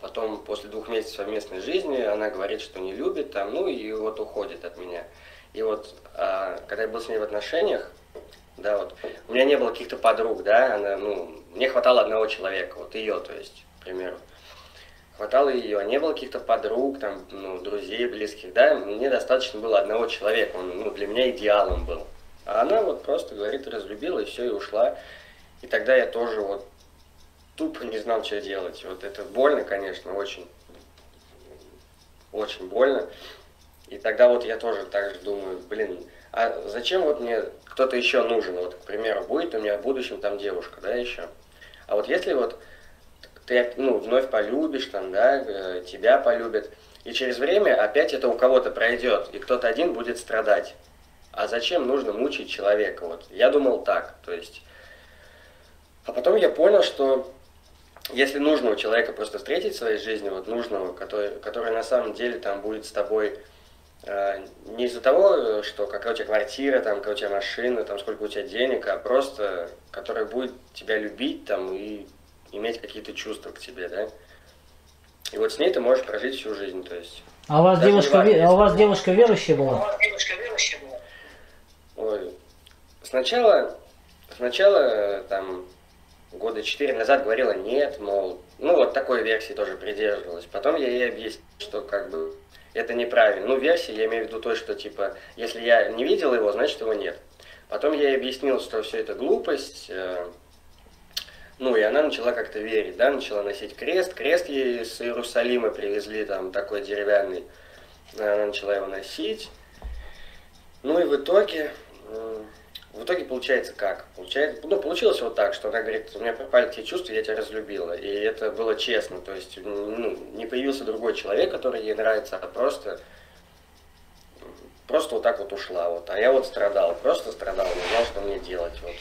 потом после двух месяцев совместной жизни она говорит, что не любит, там, ну и вот уходит от меня. И вот, а, когда я был с ней в отношениях, да, вот, у меня не было каких-то подруг, да, она, ну, мне хватало одного человека, вот ее, то есть, к примеру. Хватало ее, не было каких-то подруг, там, ну, друзей, близких, да, мне достаточно было одного человека, он, ну, для меня идеалом был. А она вот просто, говорит, разлюбила, и все, и ушла. И тогда я тоже вот тупо не знал, что делать. Вот это больно, конечно, очень. Очень больно. И тогда вот я тоже так же думаю, блин, а зачем вот мне кто-то еще нужен? Вот, к примеру, будет у меня в будущем там девушка, да, еще. А вот если вот ты, ну, вновь полюбишь, там, да, э, тебя полюбят, и через время опять это у кого-то пройдет, и кто-то один будет страдать. а зачем нужно мучить человека? Вот я думал так, то есть... А потом я понял, что если нужного человека просто встретить в своей жизни, вот нужного, который, который на самом деле там будет с тобой э, не из-за того, что какая у тебя квартира, там, какая у тебя машина, там, сколько у тебя денег, а просто который будет тебя любить там и иметь какие-то чувства к тебе, да. И вот с ней ты можешь прожить всю жизнь, то есть. А у вас девушка, важно, а у вас если- девушка верующая была? Ой, сначала, сначала э, там года четыре назад говорила нет, мол, ну вот такой версии тоже придерживалась. Потом я ей объяснил, что как бы это неправильно. Ну, версия, я имею в виду то, что типа, если я не видел его, значит его нет. Потом я ей объяснил, что все это глупость, э, ну, и она начала как-то верить, да, начала носить крест. Крест ей с Иерусалима привезли, там, такой деревянный. Она начала его носить. Ну и в итоге, м, в итоге получается как? Получается, ну, получилось вот так, что она говорит, у меня пропали те чувства, я тебя разлюбила. И это было честно, то есть, ну, не появился другой человек, который ей нравится, а просто, просто вот так вот ушла. Вот. А я вот страдал, просто страдал, не знал, что мне делать. Вот.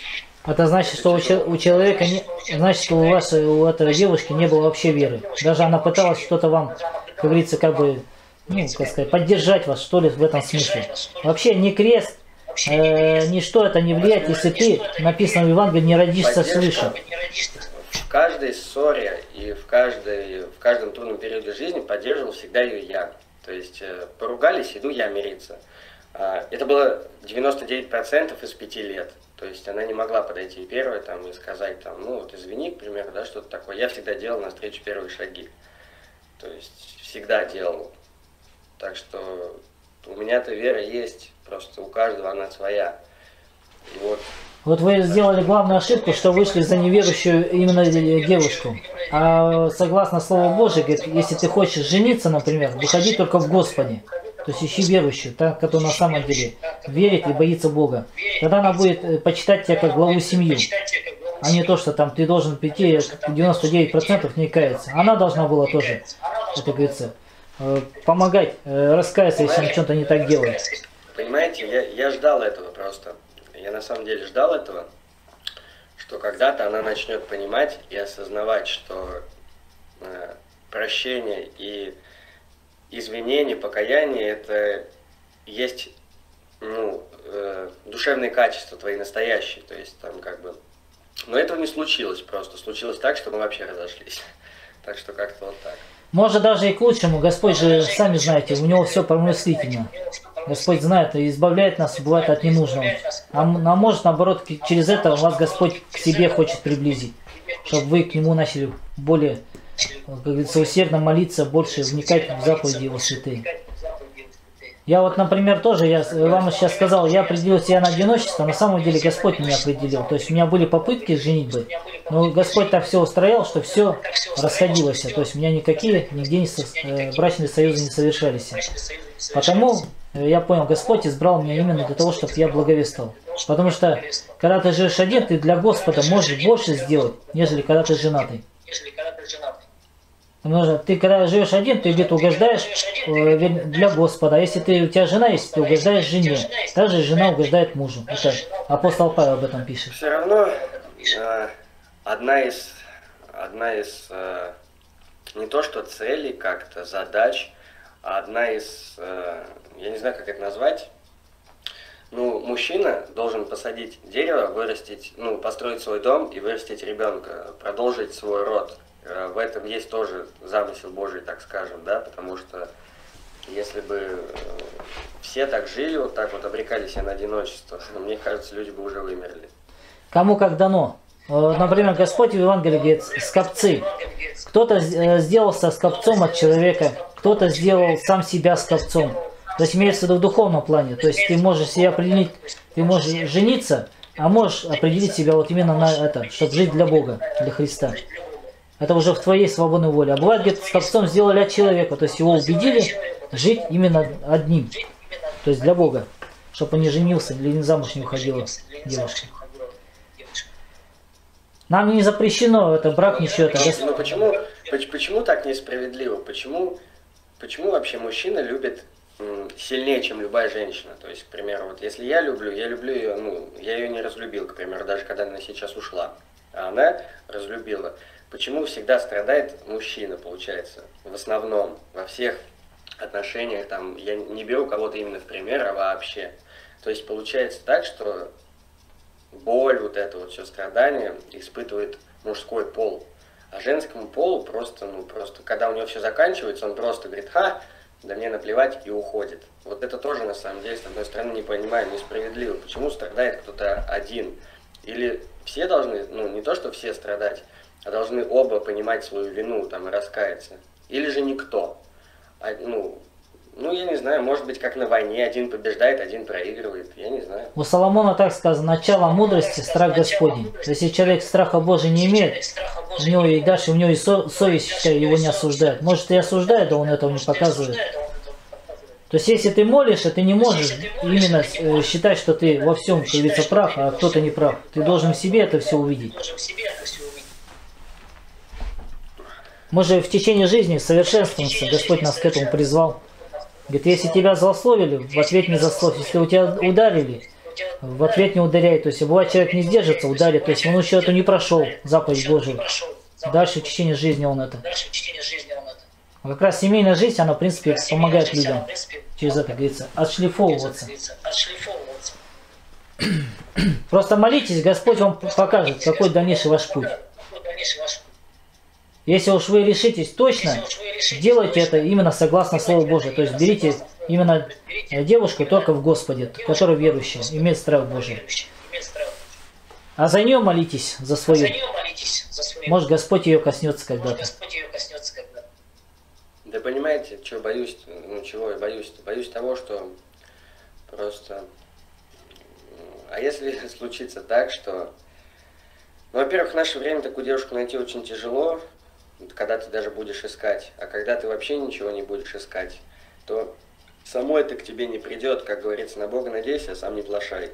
Это значит, что у, у человека не, значит, что у вас, э, у этой девушки не было вообще веры. Даже она пыталась что-то вам, как говорится, как бы, ну, как сказать, поддержать вас, что ли, в этом смысле. Вообще ни крест, э, ничто это не влияет, если ты, написано в Евангелии, не родишься свыше. В каждой ссоре и в, каждой, в каждом трудном периоде жизни поддерживал всегда ее я. То есть э, поругались, иду я мириться. А, Это было 99% из пяти лет. То есть она не могла подойти первой там, и сказать, там, ну вот извини, к примеру, да, что-то такое. Я всегда делал навстречу первые шаги. То есть всегда делал. Так что у меня-то вера есть, просто у каждого она своя. И вот Вот вы сделали главную ошибку, что вышли за неверующую именно девушку. А согласно Слову Божьему, говорит, если ты хочешь жениться, например, выходи только в Господе. То есть ищи верующую, та, которая на самом деле верит и боится Бога. Тогда она будет э, почитать тебя как главу семьи, а не то, что там ты должен прийти 99% не каяться. Она должна была тоже, это говорится, помогать, э, раскаяться, если он что-то не так делает. Понимаете, я, я ждал этого просто. Я на самом деле ждал этого, что когда-то она начнет понимать и осознавать, что э, прощение и извинение, покаяние это есть ну, э, душевные качества твои настоящие. То есть там как бы. Но этого не случилось просто. Случилось так, что мы вообще разошлись. Так что как-то вот так. Может даже и к лучшему. Господь же, сами знаете, у него все промыслительно. Господь знает и избавляет нас, бывает, от ненужного. А, а может, наоборот, через это вас Господь к себе хочет приблизить. Чтобы вы к Нему начали более, как говорится, усердно молиться, больше вникать в заповеди Его святые. Я вот, например, тоже, я вам сейчас сказал, я определил себя на одиночество, на самом деле Господь меня определил. То есть у меня были попытки женитьбы, но Господь так все устроял, что все расходилось. То есть у меня никакие, нигде не со- э, брачные союзы не совершались. Потому э, я понял, Господь избрал меня именно для того, чтобы я благовествовал. Потому что, когда ты живешь один, ты для Господа можешь больше сделать, нежели когда ты женатый. Что ты, когда живешь один, ты где-то угождаешь э, для Господа. Если ты, у тебя жена есть, ты угождаешь жене. Также жена угождает мужу. Это апостол Павел об этом пишет. Все равно э, одна из, одна из э, не то что целей как-то, задач, а одна из, я не знаю, как это назвать, ну, мужчина должен посадить дерево, вырастить, ну, построить свой дом и вырастить ребенка, продолжить свой род. Э, В этом есть тоже замысел Божий, так скажем, да, потому что если бы э, все так жили, вот так вот обрекали себя на одиночество, <laughs> мне кажется, люди бы уже вымерли. Кому как дано. Э, Например, Господь в Евангелии говорит, скопцы. Кто-то сделался скопцом от человека, кто-то сделал сам себя скопцом. То есть имеется в виду в духовном плане. То есть ты можешь себя определить, ты можешь жениться, а можешь определить себя вот именно на это, чтобы жить для Бога, для Христа. Это уже в твоей свободной воле. А бывает, где-то скопцом сделали от человека, то есть его убедили жить именно одним, то есть для Бога, чтобы он не женился или замуж не уходила девушка. Нам не запрещено это брак ничего это. Ну почему, поч- почему так несправедливо? Почему, почему вообще мужчина любит сильнее, чем любая женщина. То есть, к примеру, вот если я люблю, я люблю ее, ну, я ее не разлюбил, к примеру, даже когда она сейчас ушла. А она разлюбила. Почему всегда страдает мужчина, получается, в основном, во всех отношениях, там, я не беру кого-то именно в пример, а вообще. То есть получается так, что боль, вот это вот все страдание испытывает мужской пол. А женскому полу просто, ну, просто, когда у него все заканчивается, он просто говорит, ха, да мне наплевать и уходит. Вот это тоже, на самом деле, с одной стороны, не понимаю, несправедливо. Почему страдает кто-то один? Или все должны, ну, не то, что все страдать, должны оба понимать свою вину, там, и раскаяться. Или же никто. А, ну, ну, я не знаю, может быть, как на войне, один побеждает, один проигрывает, я не знаю. У Соломона так сказано, начало мудрости – страх Господень. Если человек страха Божия не имеет, у него и дальше у него и со- совесть, его не осуждает. Может, и осуждает, да он этого не показывает. То есть, если ты молишься, ты не можешь именно э, считать, что ты во всем, как говорится, прав, а кто-то не прав. Ты должен в себе это все увидеть. Мы же в течение жизни совершенствуемся, Господь нас к этому призвал. Говорит, если тебя злословили, в ответ не злословь. Если у тебя ударили, в ответ не ударяй. То есть, бывает, человек не сдержится, ударит. То есть, он еще это не прошел, заповедь Божию. Дальше в течение жизни он это. А как раз семейная жизнь, она, в принципе, помогает людям через это, говорится, отшлифовываться. Просто молитесь, Господь вам покажет, какой дальнейший ваш путь. Если уж вы решитесь точно, делайте это именно согласно Слову Божию. То есть берите именно девушку только в Господе, которая верующая, имеет страх Божий. А за нее молитесь, за свою. Может, Господь ее коснется когда-то. Да понимаете, что боюсь, ну чего я боюсь? Боюсь того, что просто... А если <laughs> случится так, что... Ну, во-первых, в наше время такую девушку найти очень тяжело, когда ты даже будешь искать. А когда ты вообще ничего не будешь искать, то само это к тебе не придет, как говорится, на Бога надейся, а сам не плашай.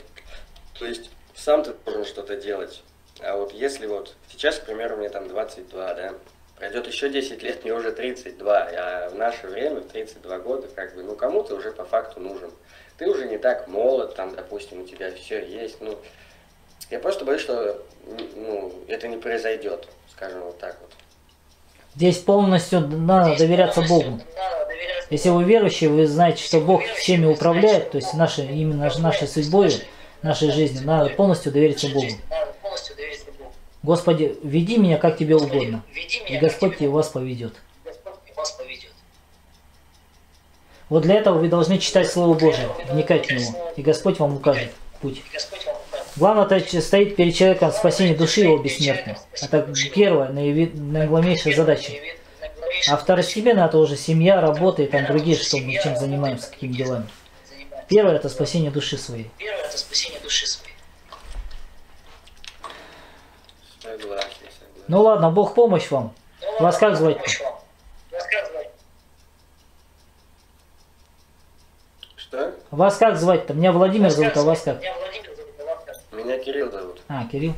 То есть сам ты должен что-то делать. А вот если вот сейчас, к примеру, мне там 22, да, пройдет еще 10 лет, мне уже 32, а в наше время, в 32 года, как бы, ну кому ты уже по факту нужен. Ты уже не так молод, там, допустим, у тебя все есть, ну, я просто боюсь, что ну, это не произойдет, скажем вот так вот. Здесь полностью надо доверяться Богу. Если вы верующие, вы знаете, что Бог всеми управляет, то есть нашей, именно нашей судьбой, нашей жизнью, надо полностью довериться Богу. Господи, веди меня как тебе угодно, и Господь и вас поведет. Вот для этого вы должны читать Слово Божие, вникать в него, и Господь вам укажет путь. Главное это стоит перед человеком спасение души его бессмертной. Это первая, наиглавнейшая задача. А второстепенно это уже семья, работа и там другие, что мы чем занимаемся, какими делами. Первое это спасение души своей. Согласен, согласен. Ну ладно, Бог помощь вам. Вас как звать-то? Что? Вас как звать-то? Меня Владимир зовут, а вас как? Меня Кирилл зовут. А, Кирилл.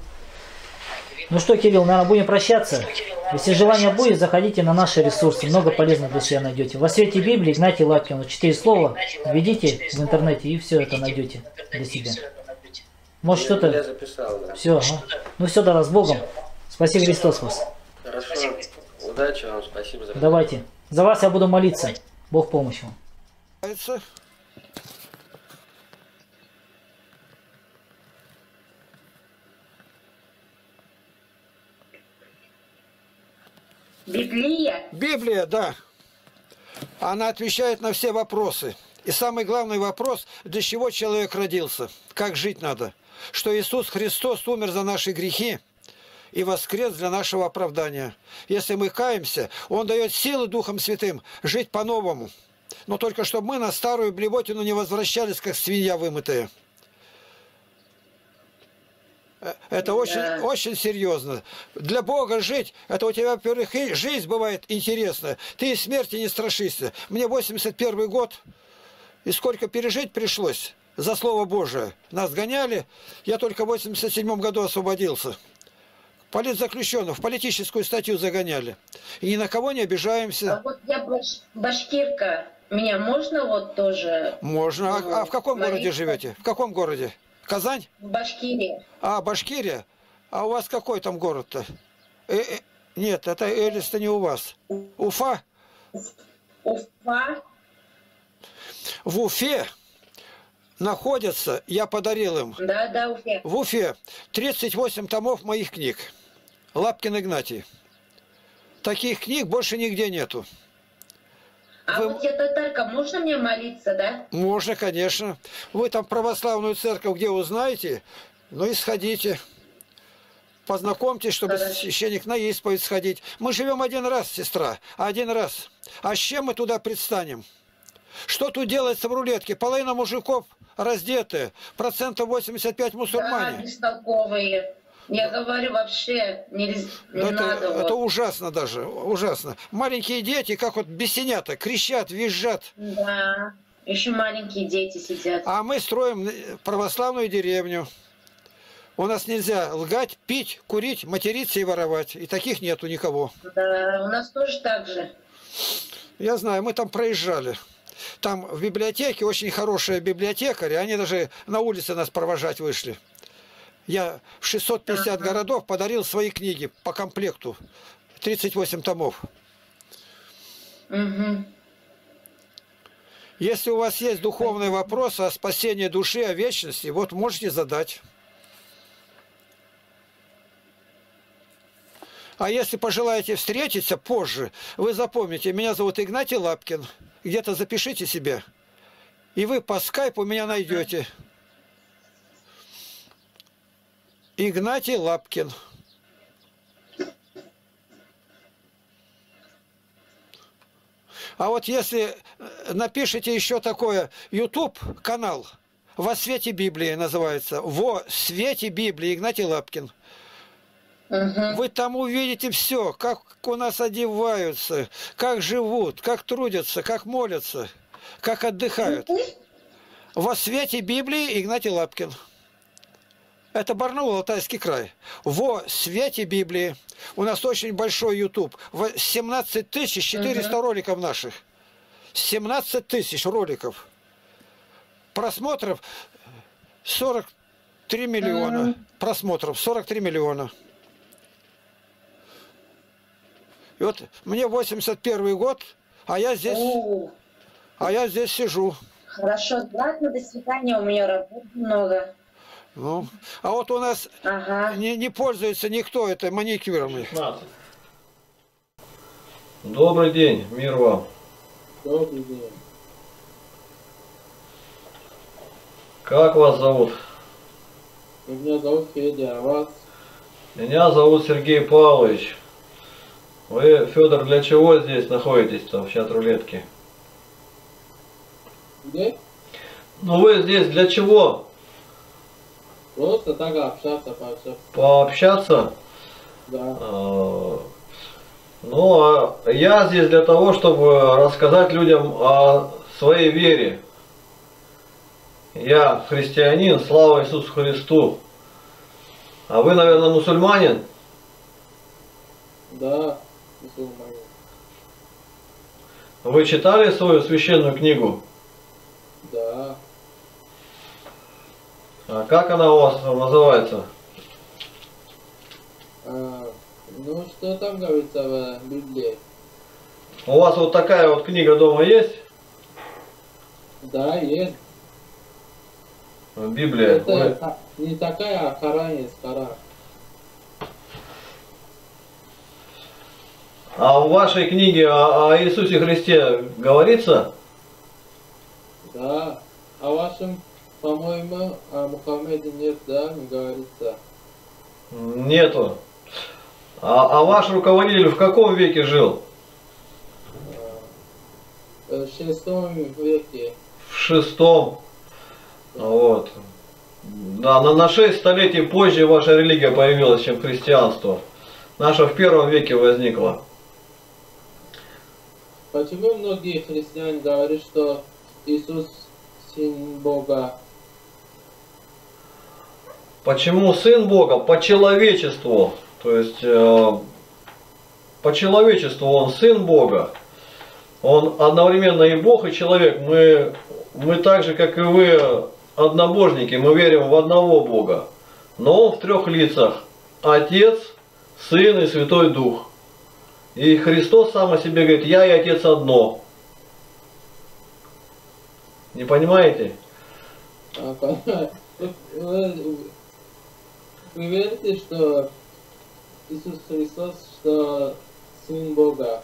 Ну что, Кирилл, наверное, будем прощаться. Если желание будет, заходите на наши ресурсы. Много полезного для себя найдете. Во свете Библии Игнатий Лапкин. Четыре слова введите в интернете и все это найдете для себя. Может Я что-то... записал, да. Все, Ну все, да, с Богом. Спаси Христос вас. Хорошо. Удачи вам, спасибо за Давайте. За вас я буду молиться. Бог помощь вам. Библия. Библия, да. Она отвечает на все вопросы. И самый главный вопрос, для чего человек родился, как жить надо. Что Иисус Христос умер за наши грехи и воскрес для нашего оправдания. Если мы каемся, Он дает силы Духом Святым жить по-новому. Но только чтобы мы на старую блевотину не возвращались, как свинья вымытая. Э, Это очень, Да. очень серьезно. Для Бога жить, это у тебя, во-первых, жизнь бывает интересная. Ты и смерти не страшишься. Мне 81 год, и сколько пережить пришлось за Слово Божие. Нас гоняли, я только в 87 году освободился. Политзаключенных, в политическую статью загоняли. И ни на кого не А обижаемся. вот я баш- башкирка. Меня можно вот тоже Можно. А, а в каком городе Молиться. живете? В каком городе? Казань? в Башкирии? А, Башкирия? А у вас какой там город-то? Э, э, нет, это Элис-то не у вас. Уфа? Уфа? В Уфе находятся, я подарил им, Да, да, Уфе. в Уфе 38 томов моих книг. Лапкин Игнатий. Таких книг больше нигде нету. А Вы- вот я татарка, можно мне молиться, да? Можно, конечно. Вы там православную церковь где узнаете, ну и сходите. Познакомьтесь, чтобы Хорошо. священник на исповедь сходить. Мы живем один раз, сестра, один раз. А с чем мы туда предстанем? Что тут делается в рулетке? Половина мужиков раздеты, процентов 85 Да, мусульмане. бестолковые. Я говорю, вообще не, не Ну, это, надо. это вот. ужасно даже, ужасно. Маленькие дети, как вот бесенята, кричат, визжат. Да. Еще маленькие дети сидят. А мы строим э, православную деревню. У нас нельзя лгать, пить, курить, материться и воровать. И таких нету никого. Да, у нас тоже так же. Я знаю, мы там проезжали. Там в библиотеке очень хорошая библиотекарь, они даже на улице нас провожать вышли. Я в 650 Ага. городов подарил свои книги по комплекту. 38 томов. Угу. Если у вас есть духовный вопрос о спасении души, о вечности, вот можете задать. А если пожелаете встретиться позже, вы запомните, меня зовут Игнатий Лапкин. Где-то запишите себе. И вы по скайпу меня найдете. Игнатий Лапкин. А вот если э, напишите еще такое YouTube канал «Во свете Библии» называется. «Во свете Библии» Игнатий Лапкин. Угу. Вы там увидите все, как у нас одеваются, как живут, как трудятся, как молятся, как отдыхают. Во свете Библии Игнатий Лапкин. Это Барнаул, Алтайский край. Во свете Библии. У нас очень большой YouTube. В 17 тысяч 400 роликов наших. 17 тысяч роликов. Просмотров 43 миллиона. Мгм. Просмотров 43 миллиона. И вот мне 81 год, а я здесь, О, а я здесь сижу. хорошо, ладно, до свидания, у меня работы много. Ну, а вот у нас Ага. не, не пользуется никто этой маникюром. 16. Добрый день, мир вам. Добрый день. Как вас зовут? Меня зовут Федя, а вас? Меня зовут Сергей Павлович. Вы, Федор, для чего здесь находитесь-то в чат рулетки? Где? Ну вы здесь для чего? Просто так общаться, пообщаться. Пообщаться? Да. А, Ну, а я здесь для того, чтобы рассказать людям о своей вере. Я христианин, слава Иисусу Христу. А вы, наверное, мусульманин? Да. мусульманин. Вы читали свою священную книгу? Да. А как она у вас называется? А, ну, что там говорится в Библии? У вас вот такая вот книга дома есть? Да, есть. Библия. Это Вы- не такая, а Коран есть, Коран. А в вашей книге о, о Иисусе Христе говорится? Да. А вашем, по-моему, о Мухаммеде нет, да, не говорится. Нету. А, а ваш руководитель в каком веке жил? А, В шестом веке. В шестом. Вот. Да, на, на шесть столетий позже ваша религия появилась, чем христианство. Наша в первом веке возникла. Почему многие христиане говорят, что Иисус Сын Бога? Почему Сын Бога? По человечеству. То есть, э, по человечеству Он Сын Бога. Он одновременно и Бог, и человек. Мы, мы так же, как и вы, однобожники, мы верим в одного Бога. Но Он в трех лицах. Отец, Сын и Святой Дух. И Христос сам о себе говорит, я и Отец одно. Не понимаете? А. Вы, верите, что Иисус Христос, что Сын Бога?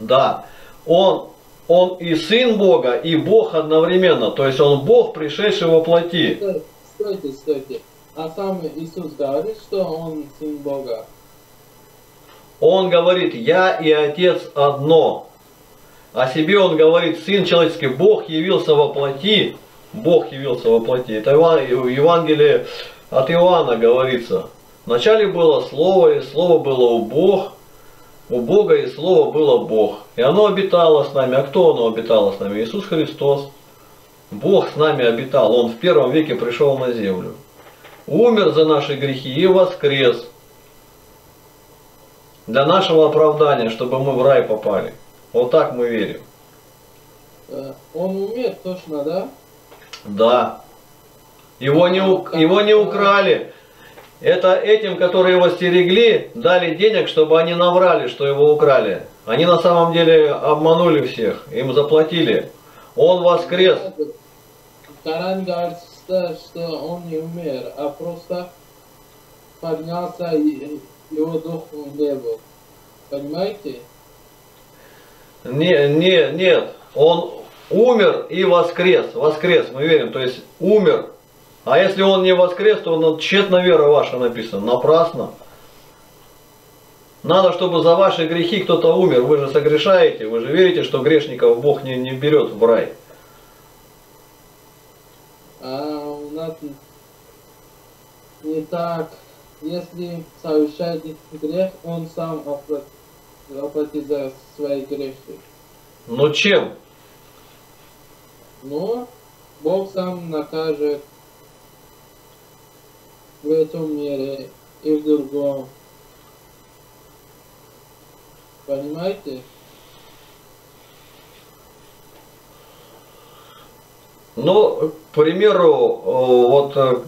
Да. Он, он и Сын Бога, и Бог одновременно. То есть Он Бог, пришедший во плоти. Стой- Стойте, стойте. А сам Иисус говорит, что Он Сын Бога. Он говорит, я и Отец одно. О себе он говорит, Сын человеческий, Бог явился во плоти. Бог явился во плоти. Это Евангелии от Иоанна говорится. Вначале было Слово, и Слово было у Бог. У Бога и Слово было Бог. И оно обитало с нами. А кто оно обитало с нами? Иисус Христос. Бог с нами обитал. Он в первом веке пришел на землю. Умер за наши грехи и воскрес. Для нашего оправдания, чтобы мы в рай попали. Вот так мы верим. Э, Он умер, точно, да? Да. Его не, его не украли. Это этим, которые его стерегли, дали денег, чтобы они наврали, что его украли. Они на самом деле обманули всех, им заплатили. Он воскрес. Что, что он не умер, а просто поднялся и его дух в небо. Понимаете? Не, не, нет, он умер и воскрес. Воскрес, мы верим. То есть умер. А если он не воскрес, то он тщетна вера ваша написано. Напрасно. Надо, чтобы за ваши грехи кто-то умер. Вы же согрешаете. Вы же верите, что грешников Бог не, не берет в рай. А у нас не так. Если совершает грех, он сам оплатит, оплатит за свои грехи. Но чем? Но Бог сам накажет в этом мире и в другом. Понимаете? Ну, к примеру, э, вот э,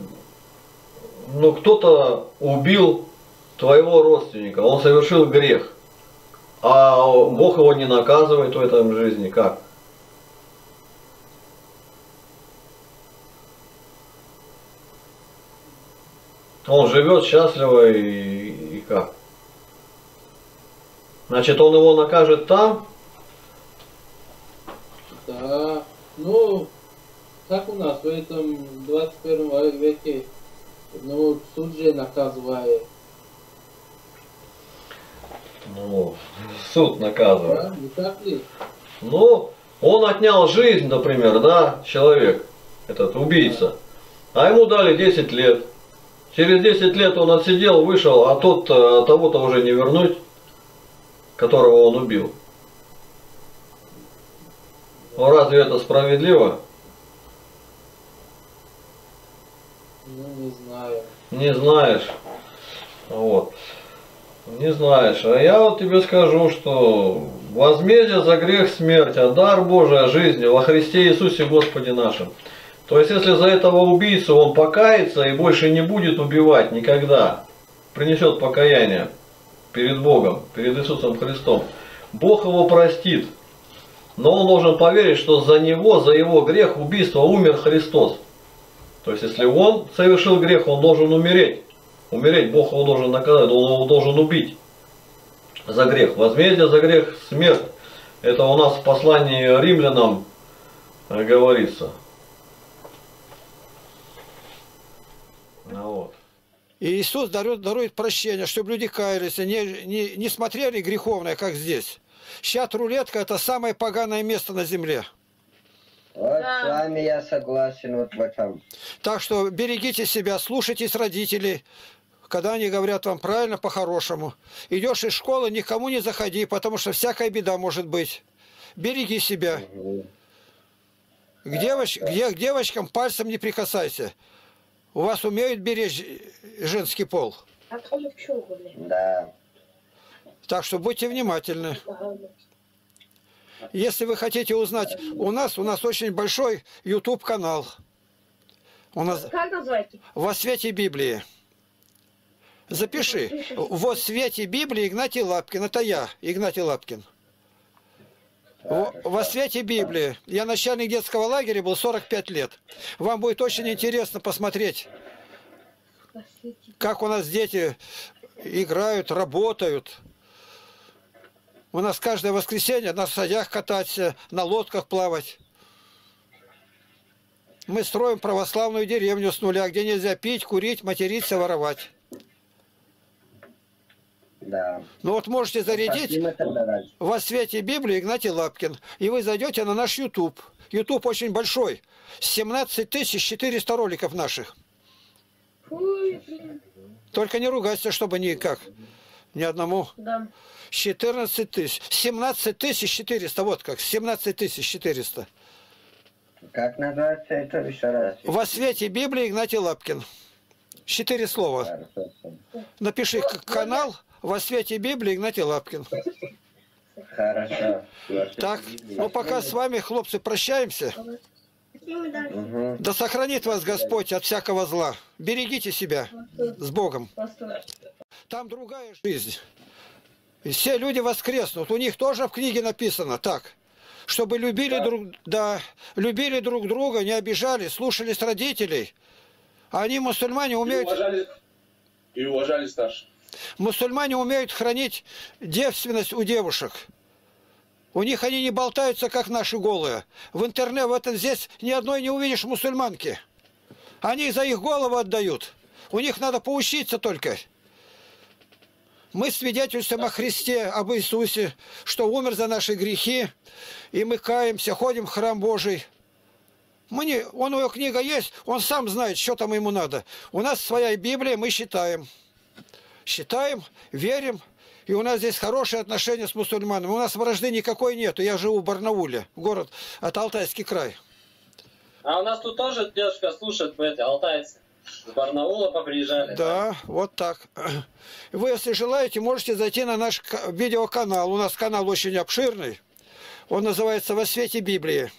ну, кто-то убил твоего родственника, он совершил грех, а Бог его не наказывает в этом жизни, как? Он живет счастливо и, и как? Значит, он его накажет там, Да. Ну, как у нас в этом 21 веке, ну, суд же наказывает. ну, суд наказывает. Да? Не так ли? Ну, он отнял жизнь, например, да, человек, этот убийца, а ему дали 10 лет. Через 10 лет он отсидел, вышел, а тот э, того-то уже не вернуть, которого он убил. Ну, разве это справедливо? Ну, не знаю. Не знаешь. Вот. Не знаешь. А я вот тебе скажу, что возмездие за грех смерть, а дар Божий жизни во Христе Иисусе Господе нашим. То есть, если за этого убийцу он покается и больше не будет убивать никогда, принесет покаяние перед Богом, перед Иисусом Христом, Бог его простит. Но он должен поверить, что за него, за его грех убийства умер Христос. То есть, если он совершил грех, он должен умереть. Умереть, Бог его должен наказать, он его должен убить за грех. Возмездие за грех – смерть. Это у нас в послании римлянам э, говорится. Ну Вот. И Иисус дарует, дарует прощение, чтобы люди каялись, и не, не, не смотрели греховное, как здесь. Сейчас рулетка – это самое поганое место на земле. Вот Да. с вами я согласен вот в этом. Так что берегите себя, слушайтесь родителей, когда они говорят вам правильно, по-хорошему. Идешь из школы, никому не заходи, потому что всякая беда может быть. Береги себя. К, девоч- де- к девочкам пальцем не прикасайся. У вас умеют беречь женский пол. А? Да. Так что будьте внимательны. Если вы хотите узнать у нас, у нас очень большой YouTube канал. У нас Как называете? во свете Библии. Запиши. Во свете Библии Игнатий Лапкин. Это я, Игнатий Лапкин. Во, свете Библии. Я начальник детского лагеря был 45 лет. Вам будет очень интересно посмотреть, как у нас дети играют, работают. У нас каждое воскресенье на садях кататься, на лодках плавать. Мы строим православную деревню с нуля, где нельзя пить, курить, материться, воровать. Да. Ну вот можете зарядить во свете Библии Игнатий Лапкин. И вы зайдете на наш YouTube. YouTube очень большой. 17 400 роликов наших. Ой, блин. Только не ругайся, чтобы никак. Ни одному. Да. 14 тысяч. 17 400. Вот как. 17 400. Как называется это еще раз? Во свете Библии Игнатий Лапкин. Четыре слова. Напиши канал во свете Библии Игнатий Лапкин. Хорошо. Так, ну пока с вами, хлопцы, прощаемся. Да сохранит вас Господь от всякого зла. Берегите себя с Богом. Там другая жизнь. И все люди воскреснут. У них тоже в книге написано так. Чтобы любили друг, да, любили друг друга, не обижали, слушались родителей. Они, мусульмане, И умеют, уважали, и уважали старших. Мусульмане умеют хранить девственность у девушек. У них они не болтаются, как наши голые. В интернет, в этом здесь ни одной не увидишь мусульманки. Они за их голову отдают. У них надо поучиться только. Мы свидетельствуем о Христе, об Иисусе, что умер за наши грехи, и мы каемся, ходим в храм Божий. Мы не, он, у него книга есть, он сам знает, что там ему надо. У нас своя Библия, мы считаем. Считаем, верим, и у нас здесь хорошие отношения с мусульманами. У нас вражды никакой нету. Я живу в Барнауле, город, это Алтайский край. А у нас тут тоже девушка слушает, эти алтайцы. С Барнаула поприезжали. Да, вот так. Вы, если желаете, можете зайти на наш ка- видеоканал. У нас канал очень обширный. Он называется «Во свете Библии».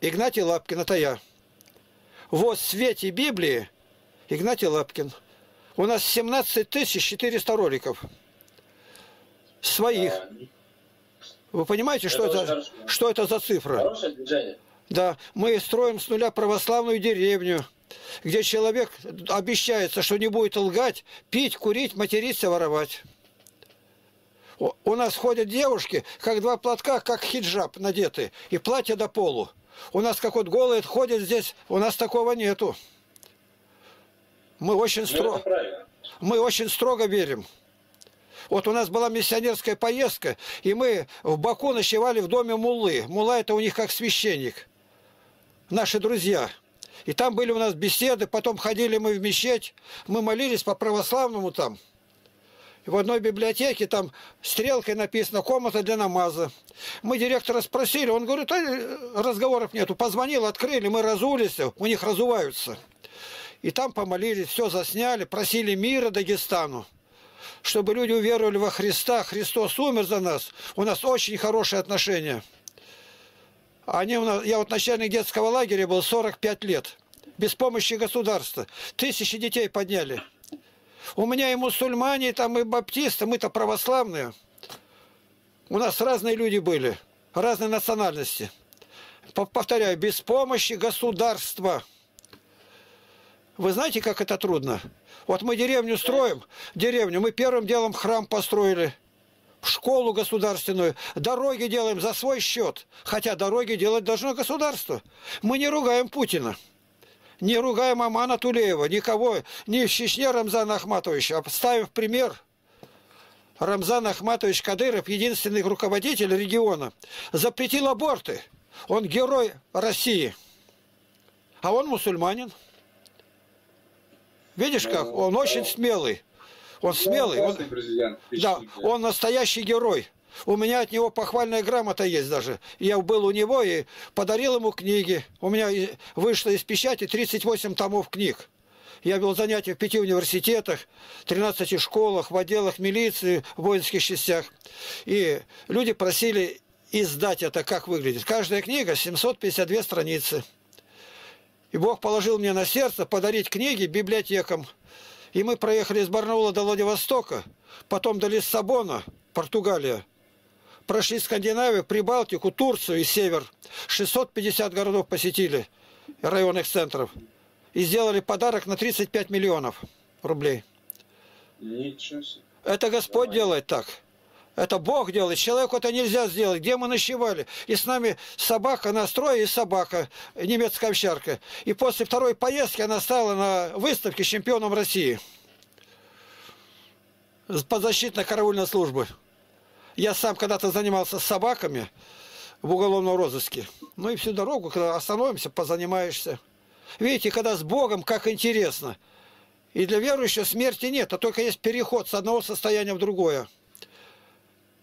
Игнатий Лапкин, это я. «Во свете Библии» Игнатий Лапкин. У нас 17 400 роликов. Своих. Вы понимаете, что Это хорошо. что это за цифра? Хорошее движение. Да, мы строим с нуля православную деревню, где человек обещается, что не будет лгать, пить, курить, материться, воровать. У нас ходят девушки, как два платка, как хиджаб надеты, и платье до полу. У нас как вот голые ходят здесь, у нас такого нету. Мы очень Ну, строго, мы очень строго верим. Вот у нас была миссионерская поездка, и мы в Баку ночевали в доме Муллы. Мулла это у них как священник. Наши друзья. И там были у нас беседы, потом ходили мы в мечеть, мы молились по православному там. И в одной библиотеке там стрелкой написано «комната для намаза». Мы директора спросили, он говорит, «А, разговоров нету. Позвонил, открыли, мы разулись, у них разуваются. И там помолились, все засняли, просили мира Дагестану чтобы люди уверовали во Христа, Христос умер за нас, у нас очень хорошие отношения. Они у нас, я вот начальник детского лагеря был 45 лет, без помощи государства. Тысячи детей подняли. У меня и мусульмане, там и баптисты, мы-то православные. У нас разные люди были, разной национальности. По- Повторяю, без помощи государства. Вы знаете, как это трудно? Вот мы деревню строим, деревню, мы первым делом храм построили, школу государственную, дороги делаем за свой счет, хотя дороги делать должно государство. Мы не ругаем Путина, не ругаем Амана Тулеева, никого, ни в Чечне Рамзана Ахматовича, а ставим пример Рамзан Ахматович Кадыров, единственный руководитель региона, запретил аборты. Он герой России, а он мусульманин. Видишь как? Он очень смелый. Он смелый. Он, да, он настоящий герой. У меня от него похвальная грамота есть даже. Я был у него и подарил ему книги. У меня вышло из печати 38 томов книг. Я вел занятия в пяти университетах, 13 школах, в отделах милиции, в воинских частях. И люди просили издать это, как выглядит. Каждая книга 752 страницы. И Бог положил мне на сердце подарить книги библиотекам. И мы проехали из Барнаула до Владивостока, потом до Лиссабона, Португалия. Прошли Скандинавию, Прибалтику, Турцию и Север. 650 городов посетили, районных центров. И сделали подарок на 35 миллионов рублей. Ничего себе. Это Господь делает так. Это Бог делает. Человеку это нельзя сделать. Где мы ночевали? И с нами собака на строе и собака, немецкая овчарка. И после второй поездки она стала на выставке чемпионом России. По защитной караульной службы. Я сам когда-то занимался собаками в уголовном розыске. Ну и всю дорогу, когда остановимся, позанимаешься. Видите, когда с Богом, как интересно. И для верующего смерти нет, а только есть переход с одного состояния в другое.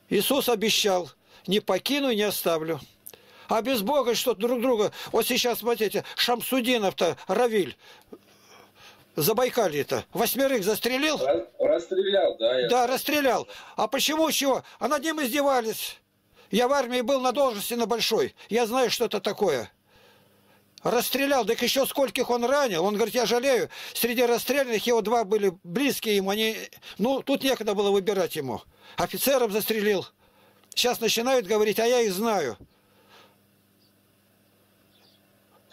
Иисус обещал, не покину и не оставлю. А без Бога что друг друга... Вот сейчас, смотрите, Шамсудинов-то, Равиль, Забайкалье-то, восьмерых застрелил? Ра- Расстрелял, да. Я... Да, расстрелял. А почему чего? А над ним издевались. Я в армии был на должности на большой. Я знаю, что это такое. Расстрелял, так еще скольких он ранил. Он говорит, я жалею, среди расстрелянных его два были близкие ему. Они... Ну, тут некогда было выбирать ему. Офицеров застрелил. Сейчас начинают говорить, а я их знаю.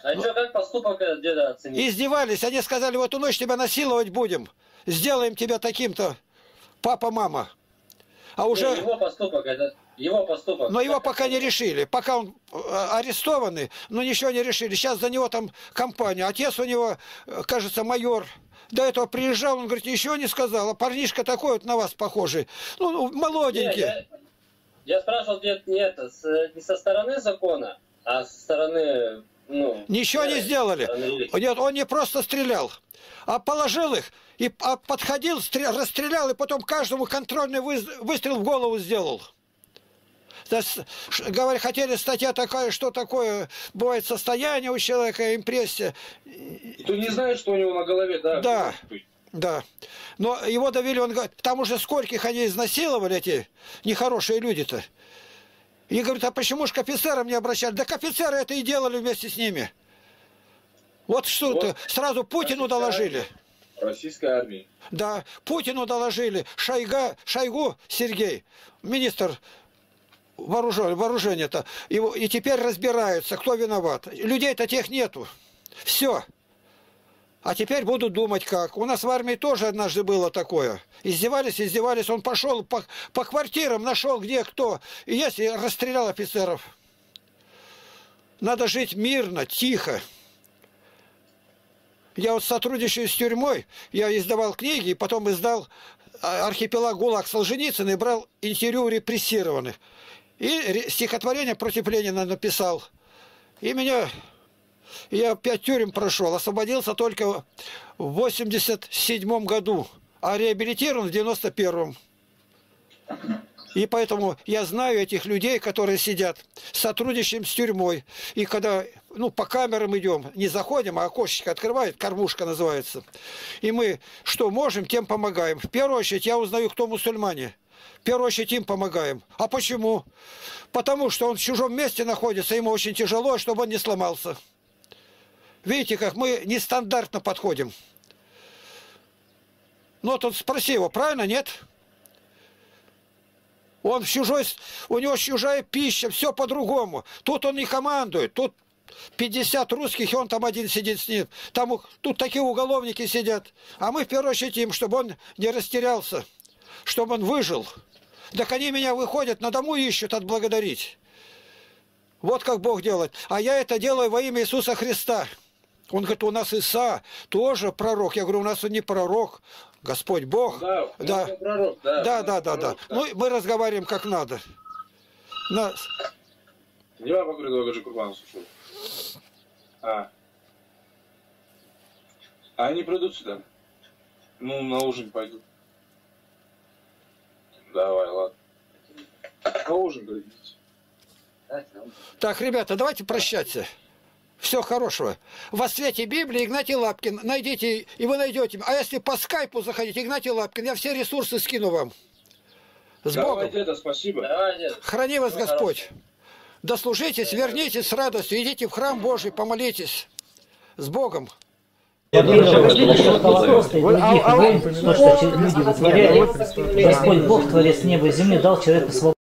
А что, как поступок э, деда оценить? Издевались, они сказали, в эту ночь тебя насиловать будем. Сделаем тебя таким-то, папа, мама. А Не, уже... Его поступок, это его поступок. Но его пока не решили. Пока он э, арестованный, но ничего не решили. Сейчас за него там компания. Отец у него, э, кажется, майор. До этого приезжал, он говорит, ничего не сказал. А парнишка такой вот на вас похожий. Ну, ну, молоденький. я, я спрашивал, дед, не это, с- не со стороны закона, а со стороны, ну... Ничего не э, сделали. Нет, он не просто стрелял, а положил их и а подходил, стре- расстрелял, и потом каждому контрольный выстрел в голову сделал. Говорят, хотели статья такая, что такое, бывает состояние у человека, импрессия. Кто не знает, что у него на голове, да. Да. Да. Но его довели, он говорит, там уже скольких они изнасиловали, эти нехорошие люди-то. И говорит, а почему ж к офицерам не обращались? Да к офицеры это и делали вместе с ними. Вот что-то, Вот. сразу Путину Российская доложили. армия. Российской армии. Да, Путину доложили. Шойга, Шойгу Сергей, министр вооружения, вооружения-то. Его, и теперь разбираются, кто виноват. Людей-то тех нету. Все. А теперь будут думать как. У нас в армии тоже однажды было такое. Издевались, издевались. Он пошел по, по квартирам, нашел где кто. И есть, и расстрелял офицеров. Надо жить мирно, тихо. Я вот сотрудничаю с тюрьмой, я издавал книги, и потом издал а, архипелаг ГУЛАГ Солженицына и брал интервью репрессированных. И ре- стихотворение против Ленина написал. И меня... Я пять тюрем прошел, освободился только в 87 году, а реабилитирован в 91-м. И поэтому я знаю этих людей, которые сидят, сотрудничаем с тюрьмой. И когда ну, по камерам идем, не заходим, а окошечко открывает, кормушка называется. И мы что можем, тем помогаем. В первую очередь я узнаю, кто мусульмане. В первую очередь им помогаем. А почему? Потому что он в чужом месте находится, ему очень тяжело, чтобы он не сломался. Видите, как мы нестандартно подходим. Ну, он спроси его, правильно, нет? Он в чужой, у него чужая пища, все по-другому. Тут он не командует, тут 50 русских, и он там один сидит с ним. Там тут такие уголовники сидят. А мы в первую очередь им, чтобы он не растерялся, чтобы он выжил. Так они меня выходят, на дому ищут отблагодарить. Вот как Бог делает. А я это делаю во имя Иисуса Христа. Он говорит, у нас Иса тоже пророк. Я говорю, у нас он не пророк, Господь Бог. Да, Да. пророк, да. Да, да, да, да. пророк, Ну, мы разговариваем как надо. На- Nima bakıyor Gacı Kurban слушай. А. А они придут сюда? Ну, на ужин пойдут. Давай, ладно. На ужин, говорите. Так, ребята, давайте прощаться. Всего хорошего. Во свете Библии Игнатий Лапкин. Найдите, и вы найдете. А если по скайпу заходить, Игнатий Лапкин, я все ресурсы скину вам. С Давай, деда, спасибо. Храни вас Господь. Дослужитесь, вернитесь с радостью, идите в храм Божий, помолитесь. С Богом. Я Господь Бог, Творец неба и земли, дал человеку свободу.